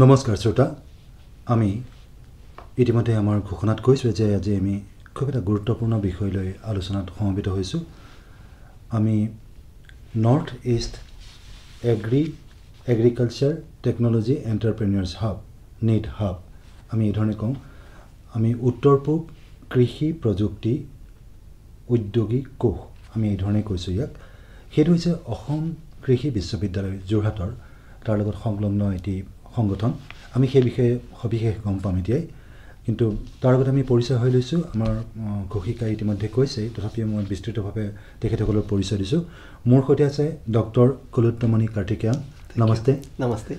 নমস্কাৰ শ্ৰোতা। আমি ইতিমধ্যে আমাৰ ঘোষণাত কৈছোঁ যে আজি আমি খুব এটা গুৰুত্বপূৰ্ণ বিষয় লৈ আলোচনাত সমবেত হৈছোঁ। আমি north east agri agriculture technology entrepreneurs hub NEAT hub আমি এইধৰণে কওঁ। আমি উত্তৰ পূব কৃষি প্ৰযুক্তি উদ্যোগী কোষ আমি এইধৰণে কৈছোঁ ইয়াক। সেইটো হৈছে অসম কৃষি বিশ্ববিদ্যালয় যোৰহাটৰ। তাৰ লগত সংলগ্ন এটি সংগঠন। আমি সেই বিষয়ে সবিশেষ গম পাম এতিয়াই। কিন্তু তাৰ আগতে আমি পৰিচয় হৈ লৈছোঁ। আমাৰ ঘোষিকাই ইতিমধ্যে কৈছেই তথাপিও মই বিস্তৃতভাৱে তেখেতসকলৰ পৰিচয় দিছোঁ। মোৰ সৈতে আছে ডক্টৰ কুলোত্তমণি কাৰ্তিকেয়ন। নমস্তে। নমস্তে।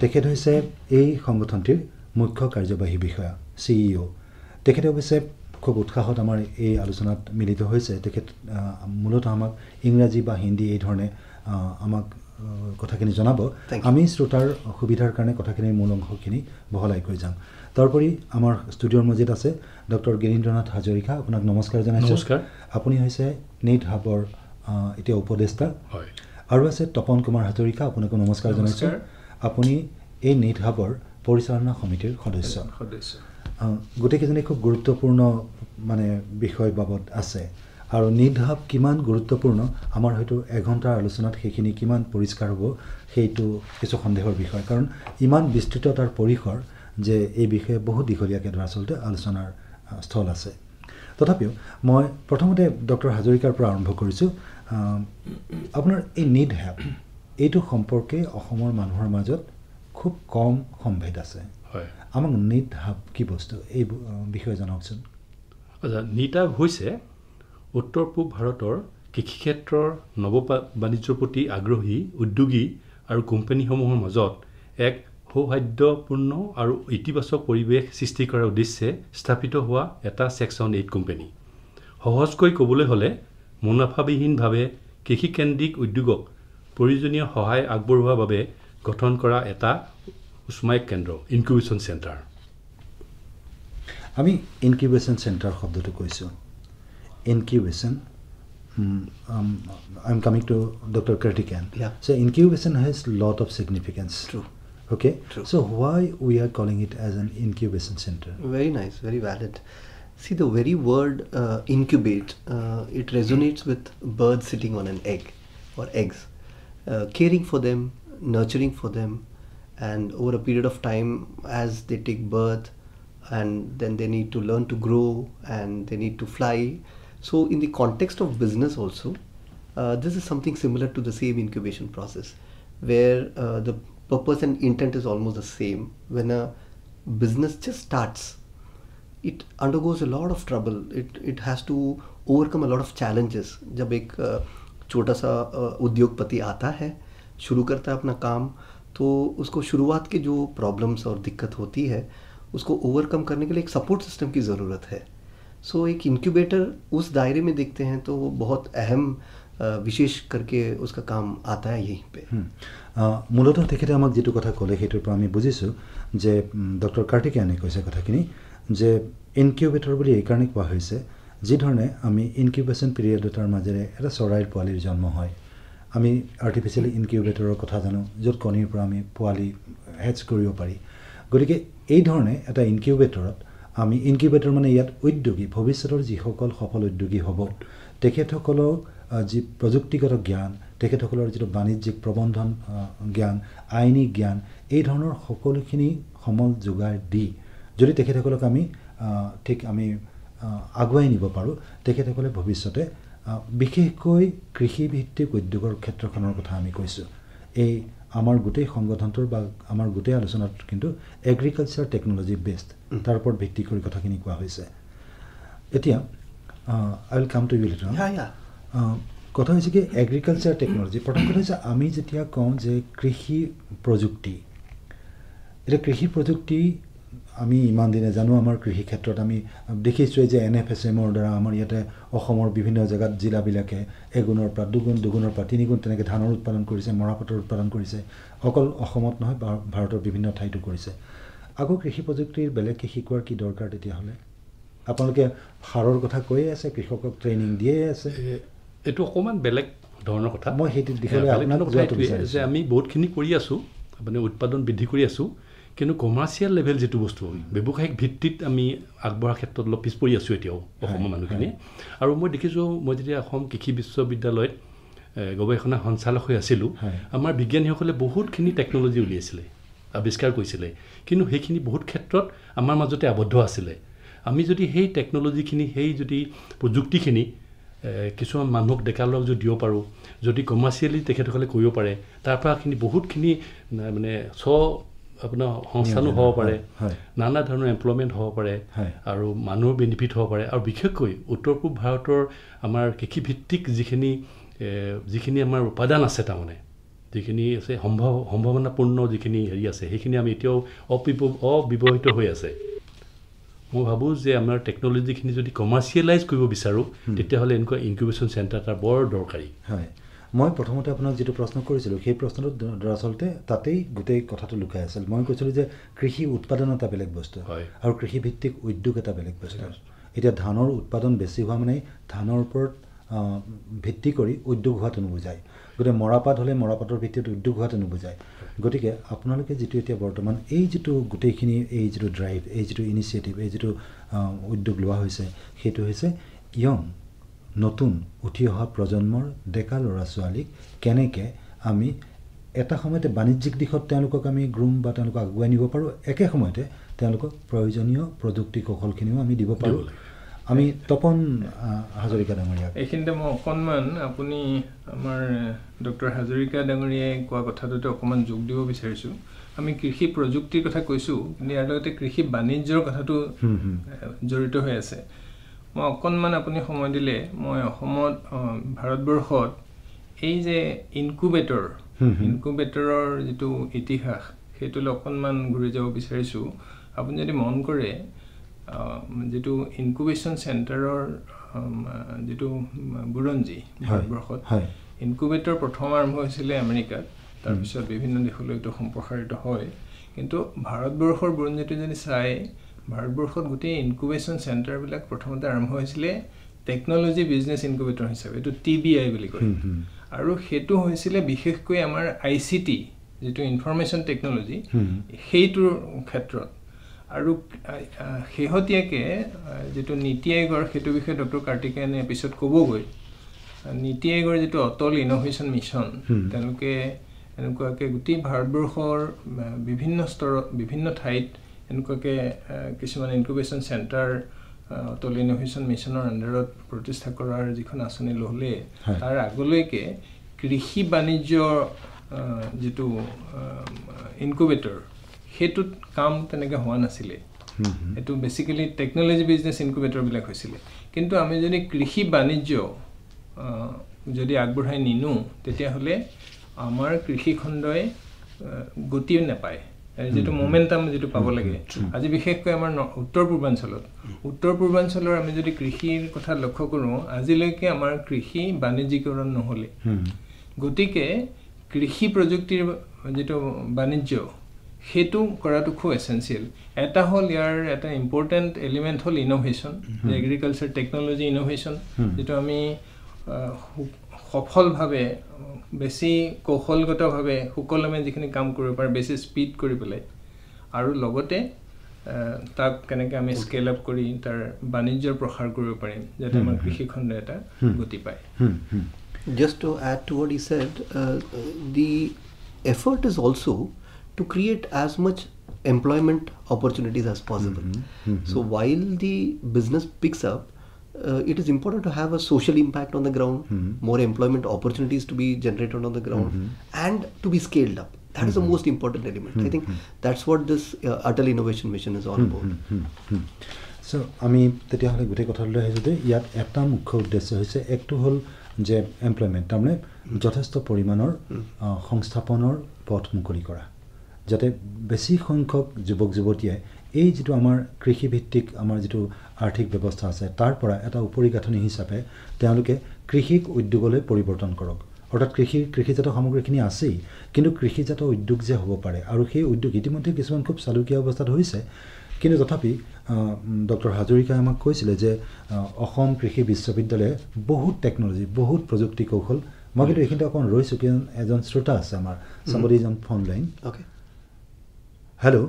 তেখেত হৈছে এই সংগঠনটিৰ মুখ্য কাৰ্যবাহী বিষয়া চি ই অ' তেখেতে অৱশ্যে খুব উৎসাহত আমাৰ এই আলোচনাত মিলিত হৈছে। তেখেত মূলতঃ আমাক ইংৰাজী বা হিন্দী এই ধৰণে আমাক কথাখিনি জনাব। আমি শ্ৰোতাৰ সুবিধাৰ কাৰণে কথাখিনিৰ মূল অংশখিনি বহলাই কৈ যাম। তাৰোপৰি আমাৰ ষ্টুডিঅ'ৰ মাজত আছে ডক্টৰ গিৰীন্দ্ৰনাথ হাজৰিকা। আপোনাক নমস্কাৰ জনাইছোঁ। নমস্কাৰ। আপুনি হৈছে নেট হাবৰ এতিয়া উপদেষ্টা। হয়। আৰু আছে তপন কুমাৰ হাজৰিকা। আপোনাকো নমস্কাৰ জনাইছোঁ। আপুনি এই নেট হাবৰ পৰিচালনা সমিতিৰ সদস্য। সদস্য। গোটেইকেইজনী খুব গুৰুত্বপূৰ্ণ মানে বিষয় বাবদ আছে। আৰু নিৰ্ধাপ কিমান গুৰুত্বপূৰ্ণ আমাৰ হয়তো এঘণ্টাৰ আলোচনাত সেইখিনি কিমান পৰিষ্কাৰ হ'ব সেইটো কিছু সন্দেহৰ বিষয়। কাৰণ ইমান বিস্তৃত তাৰ পৰিসৰ যে এই বিষয়ে বহুত দীঘলীয়াকৈ ধৰা আচলতে আলোচনাৰ স্থল আছে। তথাপিও মই প্ৰথমতে ডক্টৰ হাজৰিকাৰ পৰা আৰম্ভ কৰিছোঁ আপোনাৰ এই নিড হেপ এইটো সম্পৰ্কে অসমৰ মানুহৰ মাজত খুব কম সম্ভেদ আছে। হয়। আমাক নিট হাব কি বস্তু? এই বিষয়ে জনাওকচোন। আচ্ছা নিট হাব হৈছে উত্তৰ পূব ভাৰতৰ কৃষিক্ষেত্ৰৰ নৱ বাণিজ্যৰ প্ৰতি আগ্ৰহী উদ্যোগী আৰু কোম্পানীসমূহৰ মাজত এক সৌহাৰ্দ্যপূৰ্ণ আৰু ইতিবাচক পৰিৱেশ সৃষ্টি কৰাৰ উদ্দেশ্যে স্থাপিত হোৱা এটা ছেকশ্যন এইট কোম্পানী। সহজকৈ ক'বলৈ হ'লে মুনাফাবিহীনভাৱে কৃষিকেন্দ্ৰিক উদ্যোগক প্ৰয়োজনীয় সহায় আগবঢ়োৱাৰ বাবে গঠন কৰা এটা উষ্মায়ক কেন্দ্ৰ ইনকিউবেশ্যন চেণ্টাৰ আমি ইনকিউবেশ্যন চেণ্টাৰ শব্দটো কৈছোঁ। incubation. Mm, um, I'm coming to Dr. Kurtikan. Yeah. So incubation has lot of significance. True. Okay. True. So why we are calling it as an incubation center? Very nice. Very valid. See the very word uh, incubate. Uh, it resonates with birds sitting on an egg or eggs, uh, caring for them, nurturing for them, and over a period of time, as they take birth, and then they need to learn to grow and they need to fly So, in the context of business, also, uh, this is something similar to the same incubation process where uh, the purpose and intent is almost the same. When a business just starts, it undergoes a lot of trouble. It it has to overcome a lot of challenges. जब एक uh, छोटा सा uh, उद्योगपति आता है शुरू करता है अपना काम तो उसको शुरुआत के जो प्रॉब्लम्स और दिक्कत होती है उसको ओवरकम करने के लिए एक सपोर्ट सिस्टम की ज़रूरत है सो so, एक इंक्यूबेटर उस दायरे में देखते हैं तो वो बहुत अहम uh, विशेष करके उसका काम आता है यहीं पे মূলতঃ তেখেতে আমাক যিটো কথা ক'লে সেইটোৰ পৰা আমি বুজিছোঁ যে ডক্টৰ কাৰ্তিকেয়ানে কৈছে কথাখিনি যে ইনকিউবেটৰ বুলি এইকাৰণে কোৱা হৈছে যিধৰণে আমি ইনকিউবেশ্যন পিৰিয়ড এটাৰ মাজেৰে এটা চৰাইৰ পোৱালিৰ জন্ম হয় আমি আৰ্টিফিচিয়েল ইনকিউবেটৰৰ কথা জানো য'ত কণীৰ পৰা আমি পোৱালি হেচ কৰিব পাৰি গতিকে এই ধৰণে এটা ইনকিউবেটৰত আমি ইনকিউবেটৰ মানে ইয়াত উদ্যোগী ভৱিষ্যতৰ যিসকল সফল উদ্যোগী হ'ব তেখেতসকলক যি প্ৰযুক্তিগত জ্ঞান তেখেতসকলৰ যিটো বাণিজ্যিক প্ৰবন্ধন জ্ঞান আইনী জ্ঞান এই ধৰণৰ সকলোখিনি সমল যোগাৰ দি যদি তেখেতসকলক আমি ঠিক আমি আগুৱাই নিব পাৰোঁ তেখেতসকলে ভৱিষ্যতে বিশেষকৈ কৃষিভিত্তিক উদ্যোগৰ ক্ষেত্ৰখনৰ কথা আমি কৈছোঁ। এই আমাৰ গোটেই সংগঠনটোৰ বা আমাৰ গোটেই আলোচনাত কিন্তু এগ্ৰিকালচাৰ টেকন'লজি বেষ্ট তাৰ ওপৰত ভিত্তি কৰি কথাখিনি কোৱা হৈছে। এতিয়া I will come to you later কথা হৈছে কি এগ্ৰিকালচাৰ টেকন'লজি প্ৰথম কথা হৈছে আমি যেতিয়া কওঁ যে কৃষি প্ৰযুক্তি এতিয়া কৃষি প্ৰযুক্তি আমি ইমান দিনে জানো আমাৰ কৃষি ক্ষেত্ৰত আমি দেখিছোঁৱেই যে এন এফ এছ এমৰ দ্বাৰা আমাৰ ইয়াতে অসমৰ বিভিন্ন জেগাত জিলাবিলাকে এগুণৰ পৰা দুগুণ দুগুণৰ পৰা তিনিগুণ তেনেকৈ ধানৰ উৎপাদন কৰিছে মৰাপাটৰ উৎপাদন কৰিছে। অকল অসমত নহয় ভাৰতৰ বিভিন্ন ঠাইতো কৰিছে। আকৌ কৃষি প্ৰযুক্তিৰ বেলেগকৈ শিকোৱাৰ কি দৰকাৰ তেতিয়াহ'লে? আপোনালোকে সাৰৰ কথা কৈয়ে আছে কৃষকক ট্ৰেইনিং দিয়ে আছে। এইটো অকণমান বেলেগ ধৰণৰ কথা। মই সেইটো দিশলৈ যে আমি বহুতখিনি কৰি আছোঁ মানে উৎপাদন বৃদ্ধি কৰি আছোঁ কিন্তু কমাৰ্চিয়েল লেভেল যিটো বস্তু ব্যৱসায়িক ভিত্তিত আমি আগবঢ়াৰ ক্ষেত্ৰত অলপ পিছ পৰি আছোঁ এতিয়াও অসমৰ মানুহখিনি। আৰু মই দেখিছোঁ মই যেতিয়া অসম কৃষি বিশ্ববিদ্যালয়ত গৱেষণা সঞ্চালক হৈ আছিলোঁ আমাৰ বিজ্ঞানীসকলে বহুতখিনি টেকন'লজি উলিয়াইছিলে। আৱিষ্কাৰ কৰিছিলে। কিন্তু সেইখিনি বহুত ক্ষেত্ৰত আমাৰ মাজতে আবদ্ধ আছিলে। আমি যদি সেই টেকন'লজিখিনি সেই যদি প্ৰযুক্তিখিনি কিছুমান মানুহক ডেকালগ যদি দিব পাৰোঁ যদি কমাৰ্চিয়েলি তেখেতসকলে কৰিব পাৰে তাৰ পৰাখিনি বহুতখিনি মানে স্ব আপোনাৰ সংস্থানো হ'ব পাৰে নানা ধৰণৰ এমপ্লয়মেণ্ট হ'ব পাৰে আৰু মানুহৰ বেনিফিট হ'ব পাৰে আৰু বিশেষকৈ উত্তৰ পূব ভাৰতৰ আমাৰ কৃষিভিত্তিক যিখিনি যিখিনি আমাৰ উপাদান আছে তাৰমানে যিখিনি আছে সম্ভৱ সম্ভাৱনাপূৰ্ণ যিখিনি হেৰি আছে সেইখিনি আমি এতিয়াও অবিব অব্যৱহৃত হৈ আছে। মই ভাবোঁ যে আমাৰ টেকন'লজিখিনি যদি কমাৰ্চিয়েলাইজ কৰিব বিচাৰোঁ তেতিয়াহ'লে এনেকুৱা ইনকিউবেশ্যন চেণ্টাৰ এটা বৰ দৰকাৰী। হয়। মই প্ৰথমতে আপোনাক যিটো প্ৰশ্ন কৰিছিলোঁ সেই প্ৰশ্নটো দৰাচলতে তাতেই গোটেই কথাটো লুকাই আছিল। মই কৈছিলোঁ যে কৃষি উৎপাদন এটা বেলেগ বস্তু হয়। আৰু কৃষিভিত্তিক উদ্যোগ এটা বেলেগ বস্তু। এতিয়া ধানৰ উৎপাদন বেছি হোৱা মানে ধানৰ ওপৰত ভিত্তি কৰি উদ্যোগ হোৱাটো নুবুজায়। গতিকে মৰাপাট হ'লে মৰাপাটৰ ভিত্তিত উদ্যোগ হোৱাটো নুবুজায়। গতিকে আপোনালোকে যিটো এতিয়া বৰ্তমান এই যিটো গোটেইখিনি এই যিটো ড্ৰাইভ এই যিটো ইনিচিয়েটিভ এই যিটো উদ্যোগ লোৱা হৈছে সেইটো হৈছে য়ং নতুন উঠি অহা প্ৰজন্মৰ ডেকা ল'ৰা ছোৱালীক কেনেকৈ আমি এটা সময়তে বাণিজ্যিক দিশত তেওঁলোকক আমি গ্ৰুম বা তেওঁলোকক আগুৱাই নিব পাৰোঁ একে সময়তে তেওঁলোকক প্ৰয়োজনীয় প্ৰযুক্তি কৌশলখিনিও আমি দিব পাৰোঁ। আমি তপন হাজৰিকা ডাঙৰীয়া এইখিনিতে মই অকণমান আপুনি আমাৰ ডক্টৰ হাজৰিকা ডাঙৰীয়াই কোৱা কথাটোতে অকণমান যোগ দিব বিচাৰিছোঁ। আমি কৃষি প্ৰযুক্তিৰ কথা কৈছোঁ কিন্তু ইয়াৰ লগতে কৃষি বাণিজ্যৰ কথাটো জড়িত হৈ আছে। মই অকণমান আপুনি সময় দিলে মই অসমত ভাৰতবৰ্ষত এই যে ইনকুবেটৰ ইনকুবেটৰৰ যিটো ইতিহাস সেইটোলৈ অকণমান ঘূৰি যাব বিচাৰিছোঁ। আপুনি যদি মন কৰে যিটো ইনকুবেশ্যন চেণ্টাৰৰ যিটো বুৰঞ্জী ভাৰতবৰ্ষত ইনকুবেটৰ প্ৰথম আৰম্ভ হৈছিলে আমেৰিকাত তাৰপিছত বিভিন্ন দেশলৈ এইটো সম্প্ৰসাৰিত হয়। কিন্তু ভাৰতবৰ্ষৰ বুৰঞ্জীটো যদি চাই ভাৰতবৰ্ষত গোটেই ইনকুবেশ্যন চেণ্টাৰবিলাক প্ৰথমতে আৰম্ভ হৈছিলে টেকন'লজি বিজনেছ ইনকুবেটৰ হিচাপে এইটো টি বি আই বুলি কয়। আৰু সেইটো হৈছিলে বিশেষকৈ আমাৰ আই চি টি যিটো ইনফৰমেশ্যন টেকন'লজি সেইটোৰ ক্ষেত্ৰত। আৰু শেহতীয়াকৈ যিটো নীতি আয়োগৰ সেইটো বিষয়ে ডক্টৰ কাৰ্তিকেয়নে পিছত ক'বগৈ। নীতি আয়োগৰ যিটো অটল ইন'ভেশ্যন মিছন তেওঁলোকে এনেকুৱাকৈ গোটেই ভাৰতবৰ্ষৰ বিভিন্ন স্তৰত বিভিন্ন ঠাইত এনেকুৱাকৈ কিছুমান ইনকুবেশ্যন চেণ্টাৰ অটল ইন'ভেশ্যন মিছনৰ আণ্ডাৰত প্ৰতিষ্ঠা কৰাৰ যিখন আঁচনি ল'লে তাৰ আগলৈকে কৃষি বাণিজ্য যিটো ইনকুবেটৰ সেইটোত কাম তেনেকৈ হোৱা নাছিলে। এইটো বেচিকেলি টেকন'লজি বিজনেছ ইনকুবেটৰবিলাক হৈছিলে। কিন্তু আমি যদি কৃষি বাণিজ্য যদি আগবঢ়াই নিনো তেতিয়াহ'লে আমাৰ কৃষিখণ্ডই গতি নাপায়। যিটো মমেণ্টাম যিটো পাব লাগে। আজি বিশেষকৈ আমাৰ উত্তৰ পূৰ্বাঞ্চলত উত্তৰ পূৰ্বাঞ্চলৰ আমি যদি কৃষিৰ কথা লক্ষ্য কৰোঁ আজিলৈকে আমাৰ কৃষি বাণিজ্যিকৰণ নহ'লে। গতিকে কৃষি প্ৰযুক্তিৰ যিটো বাণিজ্য সেইটো কৰাটো খুব এচেঞ্চিয়েল এটা হ'ল ইয়াৰ এটা ইম্পৰ্টেণ্ট এলিমেণ্ট হ'ল ইন'ভেশ্যন এগ্ৰিকালচাৰ টেকন'লজি ইন'ভেশ্যন যিটো আমি সফলভাৱে বেছি কৌশলগতভাৱে সুকলমে যিখিনি কাম কৰিব পাৰে বেছি স্পীড কৰি পেলাই। আৰু লগতে তাক কেনেকৈ আমি স্কেল আপ কৰি তাৰ বাণিজ্যৰ প্ৰসাৰ কৰিব পাৰিম যাতে আমাৰ কৃষিখণ্ড এটা গতি পায়। Just to add to what he said, uh, the effort is also to create as much employment opportunities as possible. Mm-hmm. Mm-hmm. So while the business picks up, uh, it is important to have a social impact on the ground, mm-hmm. more employment opportunities to be generated on the ground, and to be scaled up. That is the most important element. I think that's what this uh, Atal Innovation Mission is all about. So আমি তেতিয়াহ'লে গোটেই কথালৈ আহিছোঁ যে ইয়াত এটা মুখ্য উদ্দেশ্য হৈছে একটো হ'ল যে এমপ্লয়মেণ্ট তাৰমানে যথেষ্ট পৰিমাণৰ সংস্থাপনৰ পথ মুকলি কৰা যাতে বেছি সংখ্যক যুৱক যুৱতীয়ে এই যিটো আমাৰ কৃষিভিত্তিক আমাৰ যিটো আৰ্থিক ব্যৱস্থা আছে তাৰ পৰা এটা উপৰিগাঁথনি হিচাপে তেওঁলোকে কৃষিক উদ্যোগলৈ পৰিৱৰ্তন কৰক। অৰ্থাৎ কৃষি কৃষিজাত সামগ্ৰীখিনি আছেই কিন্তু কৃষিজাত উদ্যোগ যে হ'ব পাৰে আৰু সেই উদ্যোগ ইতিমধ্যে কিছুমান খুব চালুকীয়া অৱস্থাত হৈছে। কিন্তু তথাপি ডক্টৰ হাজৰিকাই আমাক কৈছিলে যে অসম কৃষি বিশ্ববিদ্যালয়ে বহুত টেকন'লজি বহুত প্ৰযুক্তি কৌশল মই কিন্তু এইখিনিতে অকণ ৰৈছোঁ কিয়নো এজন শ্ৰোতা আছে আমাৰ এজন phone line Okay. Hello'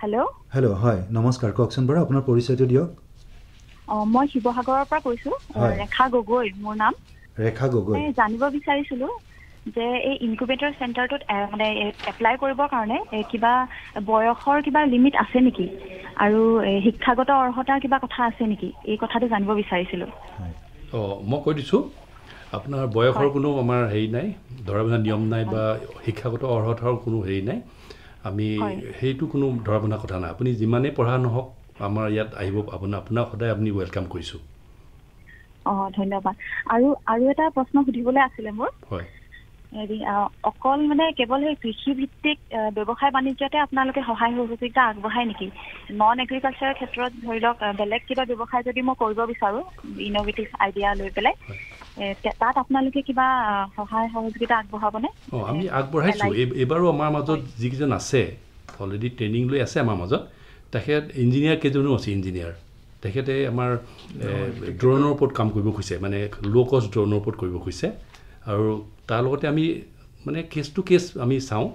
hello' hello' হয় নমস্কাৰ কওকচোন বাৰু আপোনাৰ পৰিচয়টো দিয়ক। অঁ মই শিৱসাগৰৰ পৰা কৈছোঁ। ৰেখা গগৈ মোৰ নাম। ৰেখা গগৈ। মই জানিব বিচাৰিছিলোঁ যে এই ইনকুবেটৰ চেণ্টাৰটোত মানে এপ্লাই কৰিবৰ কাৰণে কিবা বয়সৰ কিবা লিমিট আছে নেকি? আৰু শিক্ষাগত অৰ্হতাৰ কিবা কথা আছে নেকি? এই কথাটো জানিব বিচাৰিছিলোঁ। অঁ মই কৈ দিছোঁ আপোনাৰ বয়সৰ। কোনো আমাৰ হেৰি নাই ধৰা বন্ধা নিয়ম নাই বা শিক্ষাগত অৰ্হতাৰ কোনো হেৰি নাই। আমি। সেইটো কোনো ধৰা বন্ধা কথা নাই। আপুনি যিমানেই পঢ়া নহওক আমাৰ ইয়াত আহিব। আপোনাৰ আপোনাক সদায় আপুনি ৱেলকাম কৰিছোঁ। অঁ ধন্যবাদ। আৰু আৰু এটা প্ৰশ্ন সুধিবলৈ আছিলে মোৰ। হয়। হেৰি অকল মানে কেৱল সেই কৃষিভিত্তিক ব্যৱসায় বাণিজ্যতে আপোনালোকে সহায় সহযোগিতা আগবঢ়ায় নেকি? নন এগ্ৰিকালচাৰৰ ক্ষেত্ৰত ধৰি লওক বেলেগ কিবা ব্যৱসায় যদি মই কৰিব বিচাৰোঁ ইন'ভেটিভ আইডিয়া লৈ পেলাই তাত আপোনালোকে কিবা সহায় সহযোগিতা আগবঢ়াবনে? অঁ আমি আগবঢ়াইছোঁ। এইবাৰো আমাৰ মাজত যিকেইজন আছে অলৰেডি ট্ৰেইনিং লৈ আছে আমাৰ মাজত তেখেত ইঞ্জিনিয়াৰ কেইজনো আছে ইঞ্জিনিয়াৰ তেখেতে আমাৰ ড্ৰোনৰ ওপৰত কাম কৰিব খুজিছে মানে ল' কষ্ট ড্ৰোনৰ ওপৰত কৰিব খুজিছে। আৰু তাৰ লগতে আমি মানে কেছ টু কেছ আমি চাওঁ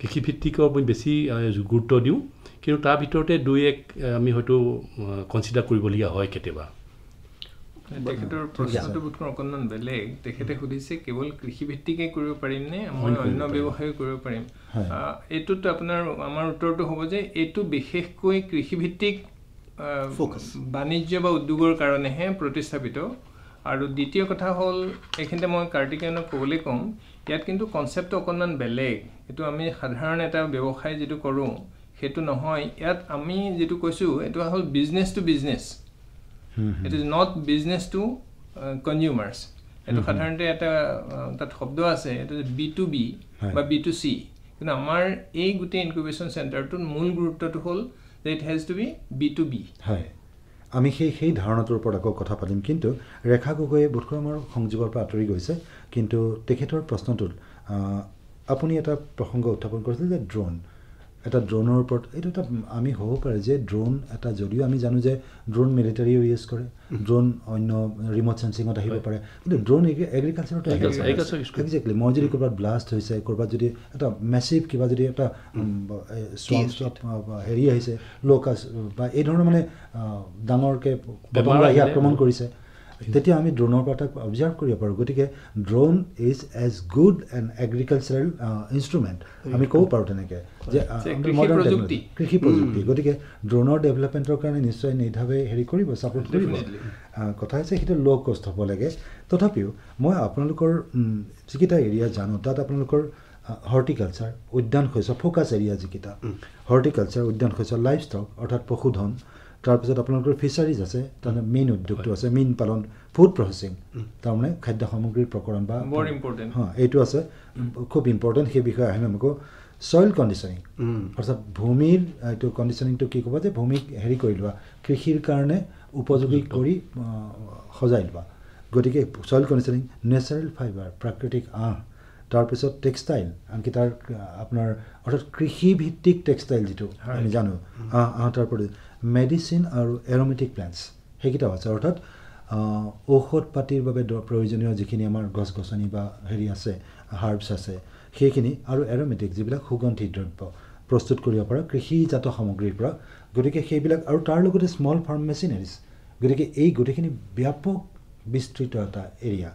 কৃষিভিত্তিকৰ আমি বেছি গুৰুত্ব দিওঁ। কিন্তু তাৰ ভিতৰতে দুই এক আমি হয়তো কনচিডাৰ কৰিবলগীয়া হয় কেতিয়াবা। তেখেতৰ প্ৰশ্নটো বোধকৰোঁ অকণমান বেলেগ। তেখেতে সুধিছে কেৱল কৃষিভিত্তিকে কৰিব পাৰিম নে মই অন্য ব্যৱসায়ো কৰিব পাৰিম। এইটোত আপোনাৰ আমাৰ উত্তৰটো হ'ব যে এইটো বিশেষকৈ কৃষিভিত্তিক. বাণিজ্য বা উদ্যোগৰ কাৰণেহে প্ৰতিস্থাপিত। আৰু দ্বিতীয় কথা হ'ল এইখিনিতে মই কাৰ্তিকেয়নক ক'বলৈ ক'ম ইয়াত কিন্তু কনচেপ্টটো অকণমান বেলেগ। এইটো আমি সাধাৰণ এটা ব্যৱসায় যিটো কৰোঁ সেইটো নহয়। ইয়াত আমি যিটো কৈছোঁ এইটো হ'ল business to business it is not business to consumers এইটো সাধাৰণতে এটা তাত শব্দ আছে এইটো বি টু বি। বা বি টু চি কিন্তু আমাৰ এই গোটেই ইনকুবেশ্যন চেণ্টাৰটোত মূল গুৰুত্বটো হ'ল যে it has to be B to B হয়। আমি সেই সেই ধাৰণাটোৰ ওপৰত আকৌ কথা পাতিম। কিন্তু ৰেখা গগৈয়ে বোধকৰোঁ আমাৰ সংযোগৰ পৰা আঁতৰি গৈছে। কিন্তু তেখেতৰ প্ৰশ্নটোত আপুনি এটা প্ৰসংগ উত্থাপন কৰিছিল যে ড্ৰোন এটা ড্ৰোনৰ ওপৰত এইটো এটা আমি হ'ব পাৰে যে ড্ৰোন এটা যদিও আমি জানো যে ড্ৰোন মিলিটাৰীও ইউজ কৰে ড্ৰোন অন্য ৰিম'ট চেঞ্চিঙত আহিব পাৰে। কিন্তু ড্ৰোন এগ্ৰিকালচাৰতো। একজেক্টলি মই যদি ক'ৰবাত ব্লাষ্ট হৈছে ক'ৰবাত যদি এটা মেচিভ কিবা যদি এটা হেৰি আহিছে লকাছ বা এই ধৰণৰ মানে ডাঙৰকৈ আহি আক্ৰমণ কৰিছে। তেতিয়া আমি ড্ৰোনৰ তাক অবজাৰ্ভ কৰিব পাৰোঁ। গতিকে drone is as good and agricultural instrument আমি ক'ব পাৰোঁ তেনেকৈ যে কৃষি প্ৰযুক্তি। technology, কৃষি প্ৰযুক্তি। গতিকে ড্ৰোনৰ ডেভেলপমেণ্টৰ কাৰণে নিশ্চয় নিধাৱে হেৰি কৰিব ছাপোৰ্ট কৰিব। কথা হৈছে সেইটো ল' কষ্ট হ'ব লাগে। তথাপিও মই আপোনালোকৰ যিকেইটা এৰিয়া জানো তাত আপোনালোকৰ হৰ্টিকালচাৰ উদ্যান শস্য ফ'কাছ এৰিয়া যিকেইটা। হৰ্টিকালচাৰ উদ্যান শস্য লাইফ ষ্টক অৰ্থাৎ পশুধন তাৰপিছত আপোনালোকৰ ফিচাৰিজ আছে তাৰমানে মেইন উদ্যোগটো আছে মীন পালন ফুড প্ৰচেছিং তাৰমানে খাদ্য সামগ্ৰীৰ প্ৰকৰণ বা বৰ important. হা এইটো আছে খুব ইম্পৰ্টেণ্ট সেই বিষয়ে আহিম আমি ছইল কণ্ডিশ্যনিং অৰ্থাৎ ভূমিৰ এইটো কণ্ডিশ্যনিংটো কি ক'ব যে ভূমিক হেৰি কৰি লোৱা কৃষিৰ কাৰণে উপযোগী কৰি সজাই লোৱা। গতিকে ছইল কণ্ডিশ্যনিং নেচাৰেল ফাইবাৰ প্ৰাকৃতিক আঁহ তাৰপিছত টেক্সটাইল আনকি তাৰ আপোনাৰ অৰ্থাৎ কৃষিভিত্তিক টেক্সটাইল যিটো আমি জানো আঁহ আঁহ তাৰ প্ৰতি মেডিচিন আৰু এৰমেটিক প্লেণ্টছ সেইকেইটাও আছে। অৰ্থাৎ ঔষধ পাতিৰ বাবে প্ৰয়োজনীয় যিখিনি আমাৰ গছ গছনি বা হেৰি আছে হাৰ্বছ আছে সেইখিনি আৰু এৰমেটিক যিবিলাক সুগন্ধি দ্ৰব্য প্ৰস্তুত কৰিব পৰা কৃষিজাত সামগ্ৰীৰ পৰা। গতিকে সেইবিলাক আৰু তাৰ লগতে স্মল ফাৰ্ম মেচিনাৰিজ গতিকে এই গোটেইখিনি ব্যাপক বিস্তৃত এটা এৰিয়া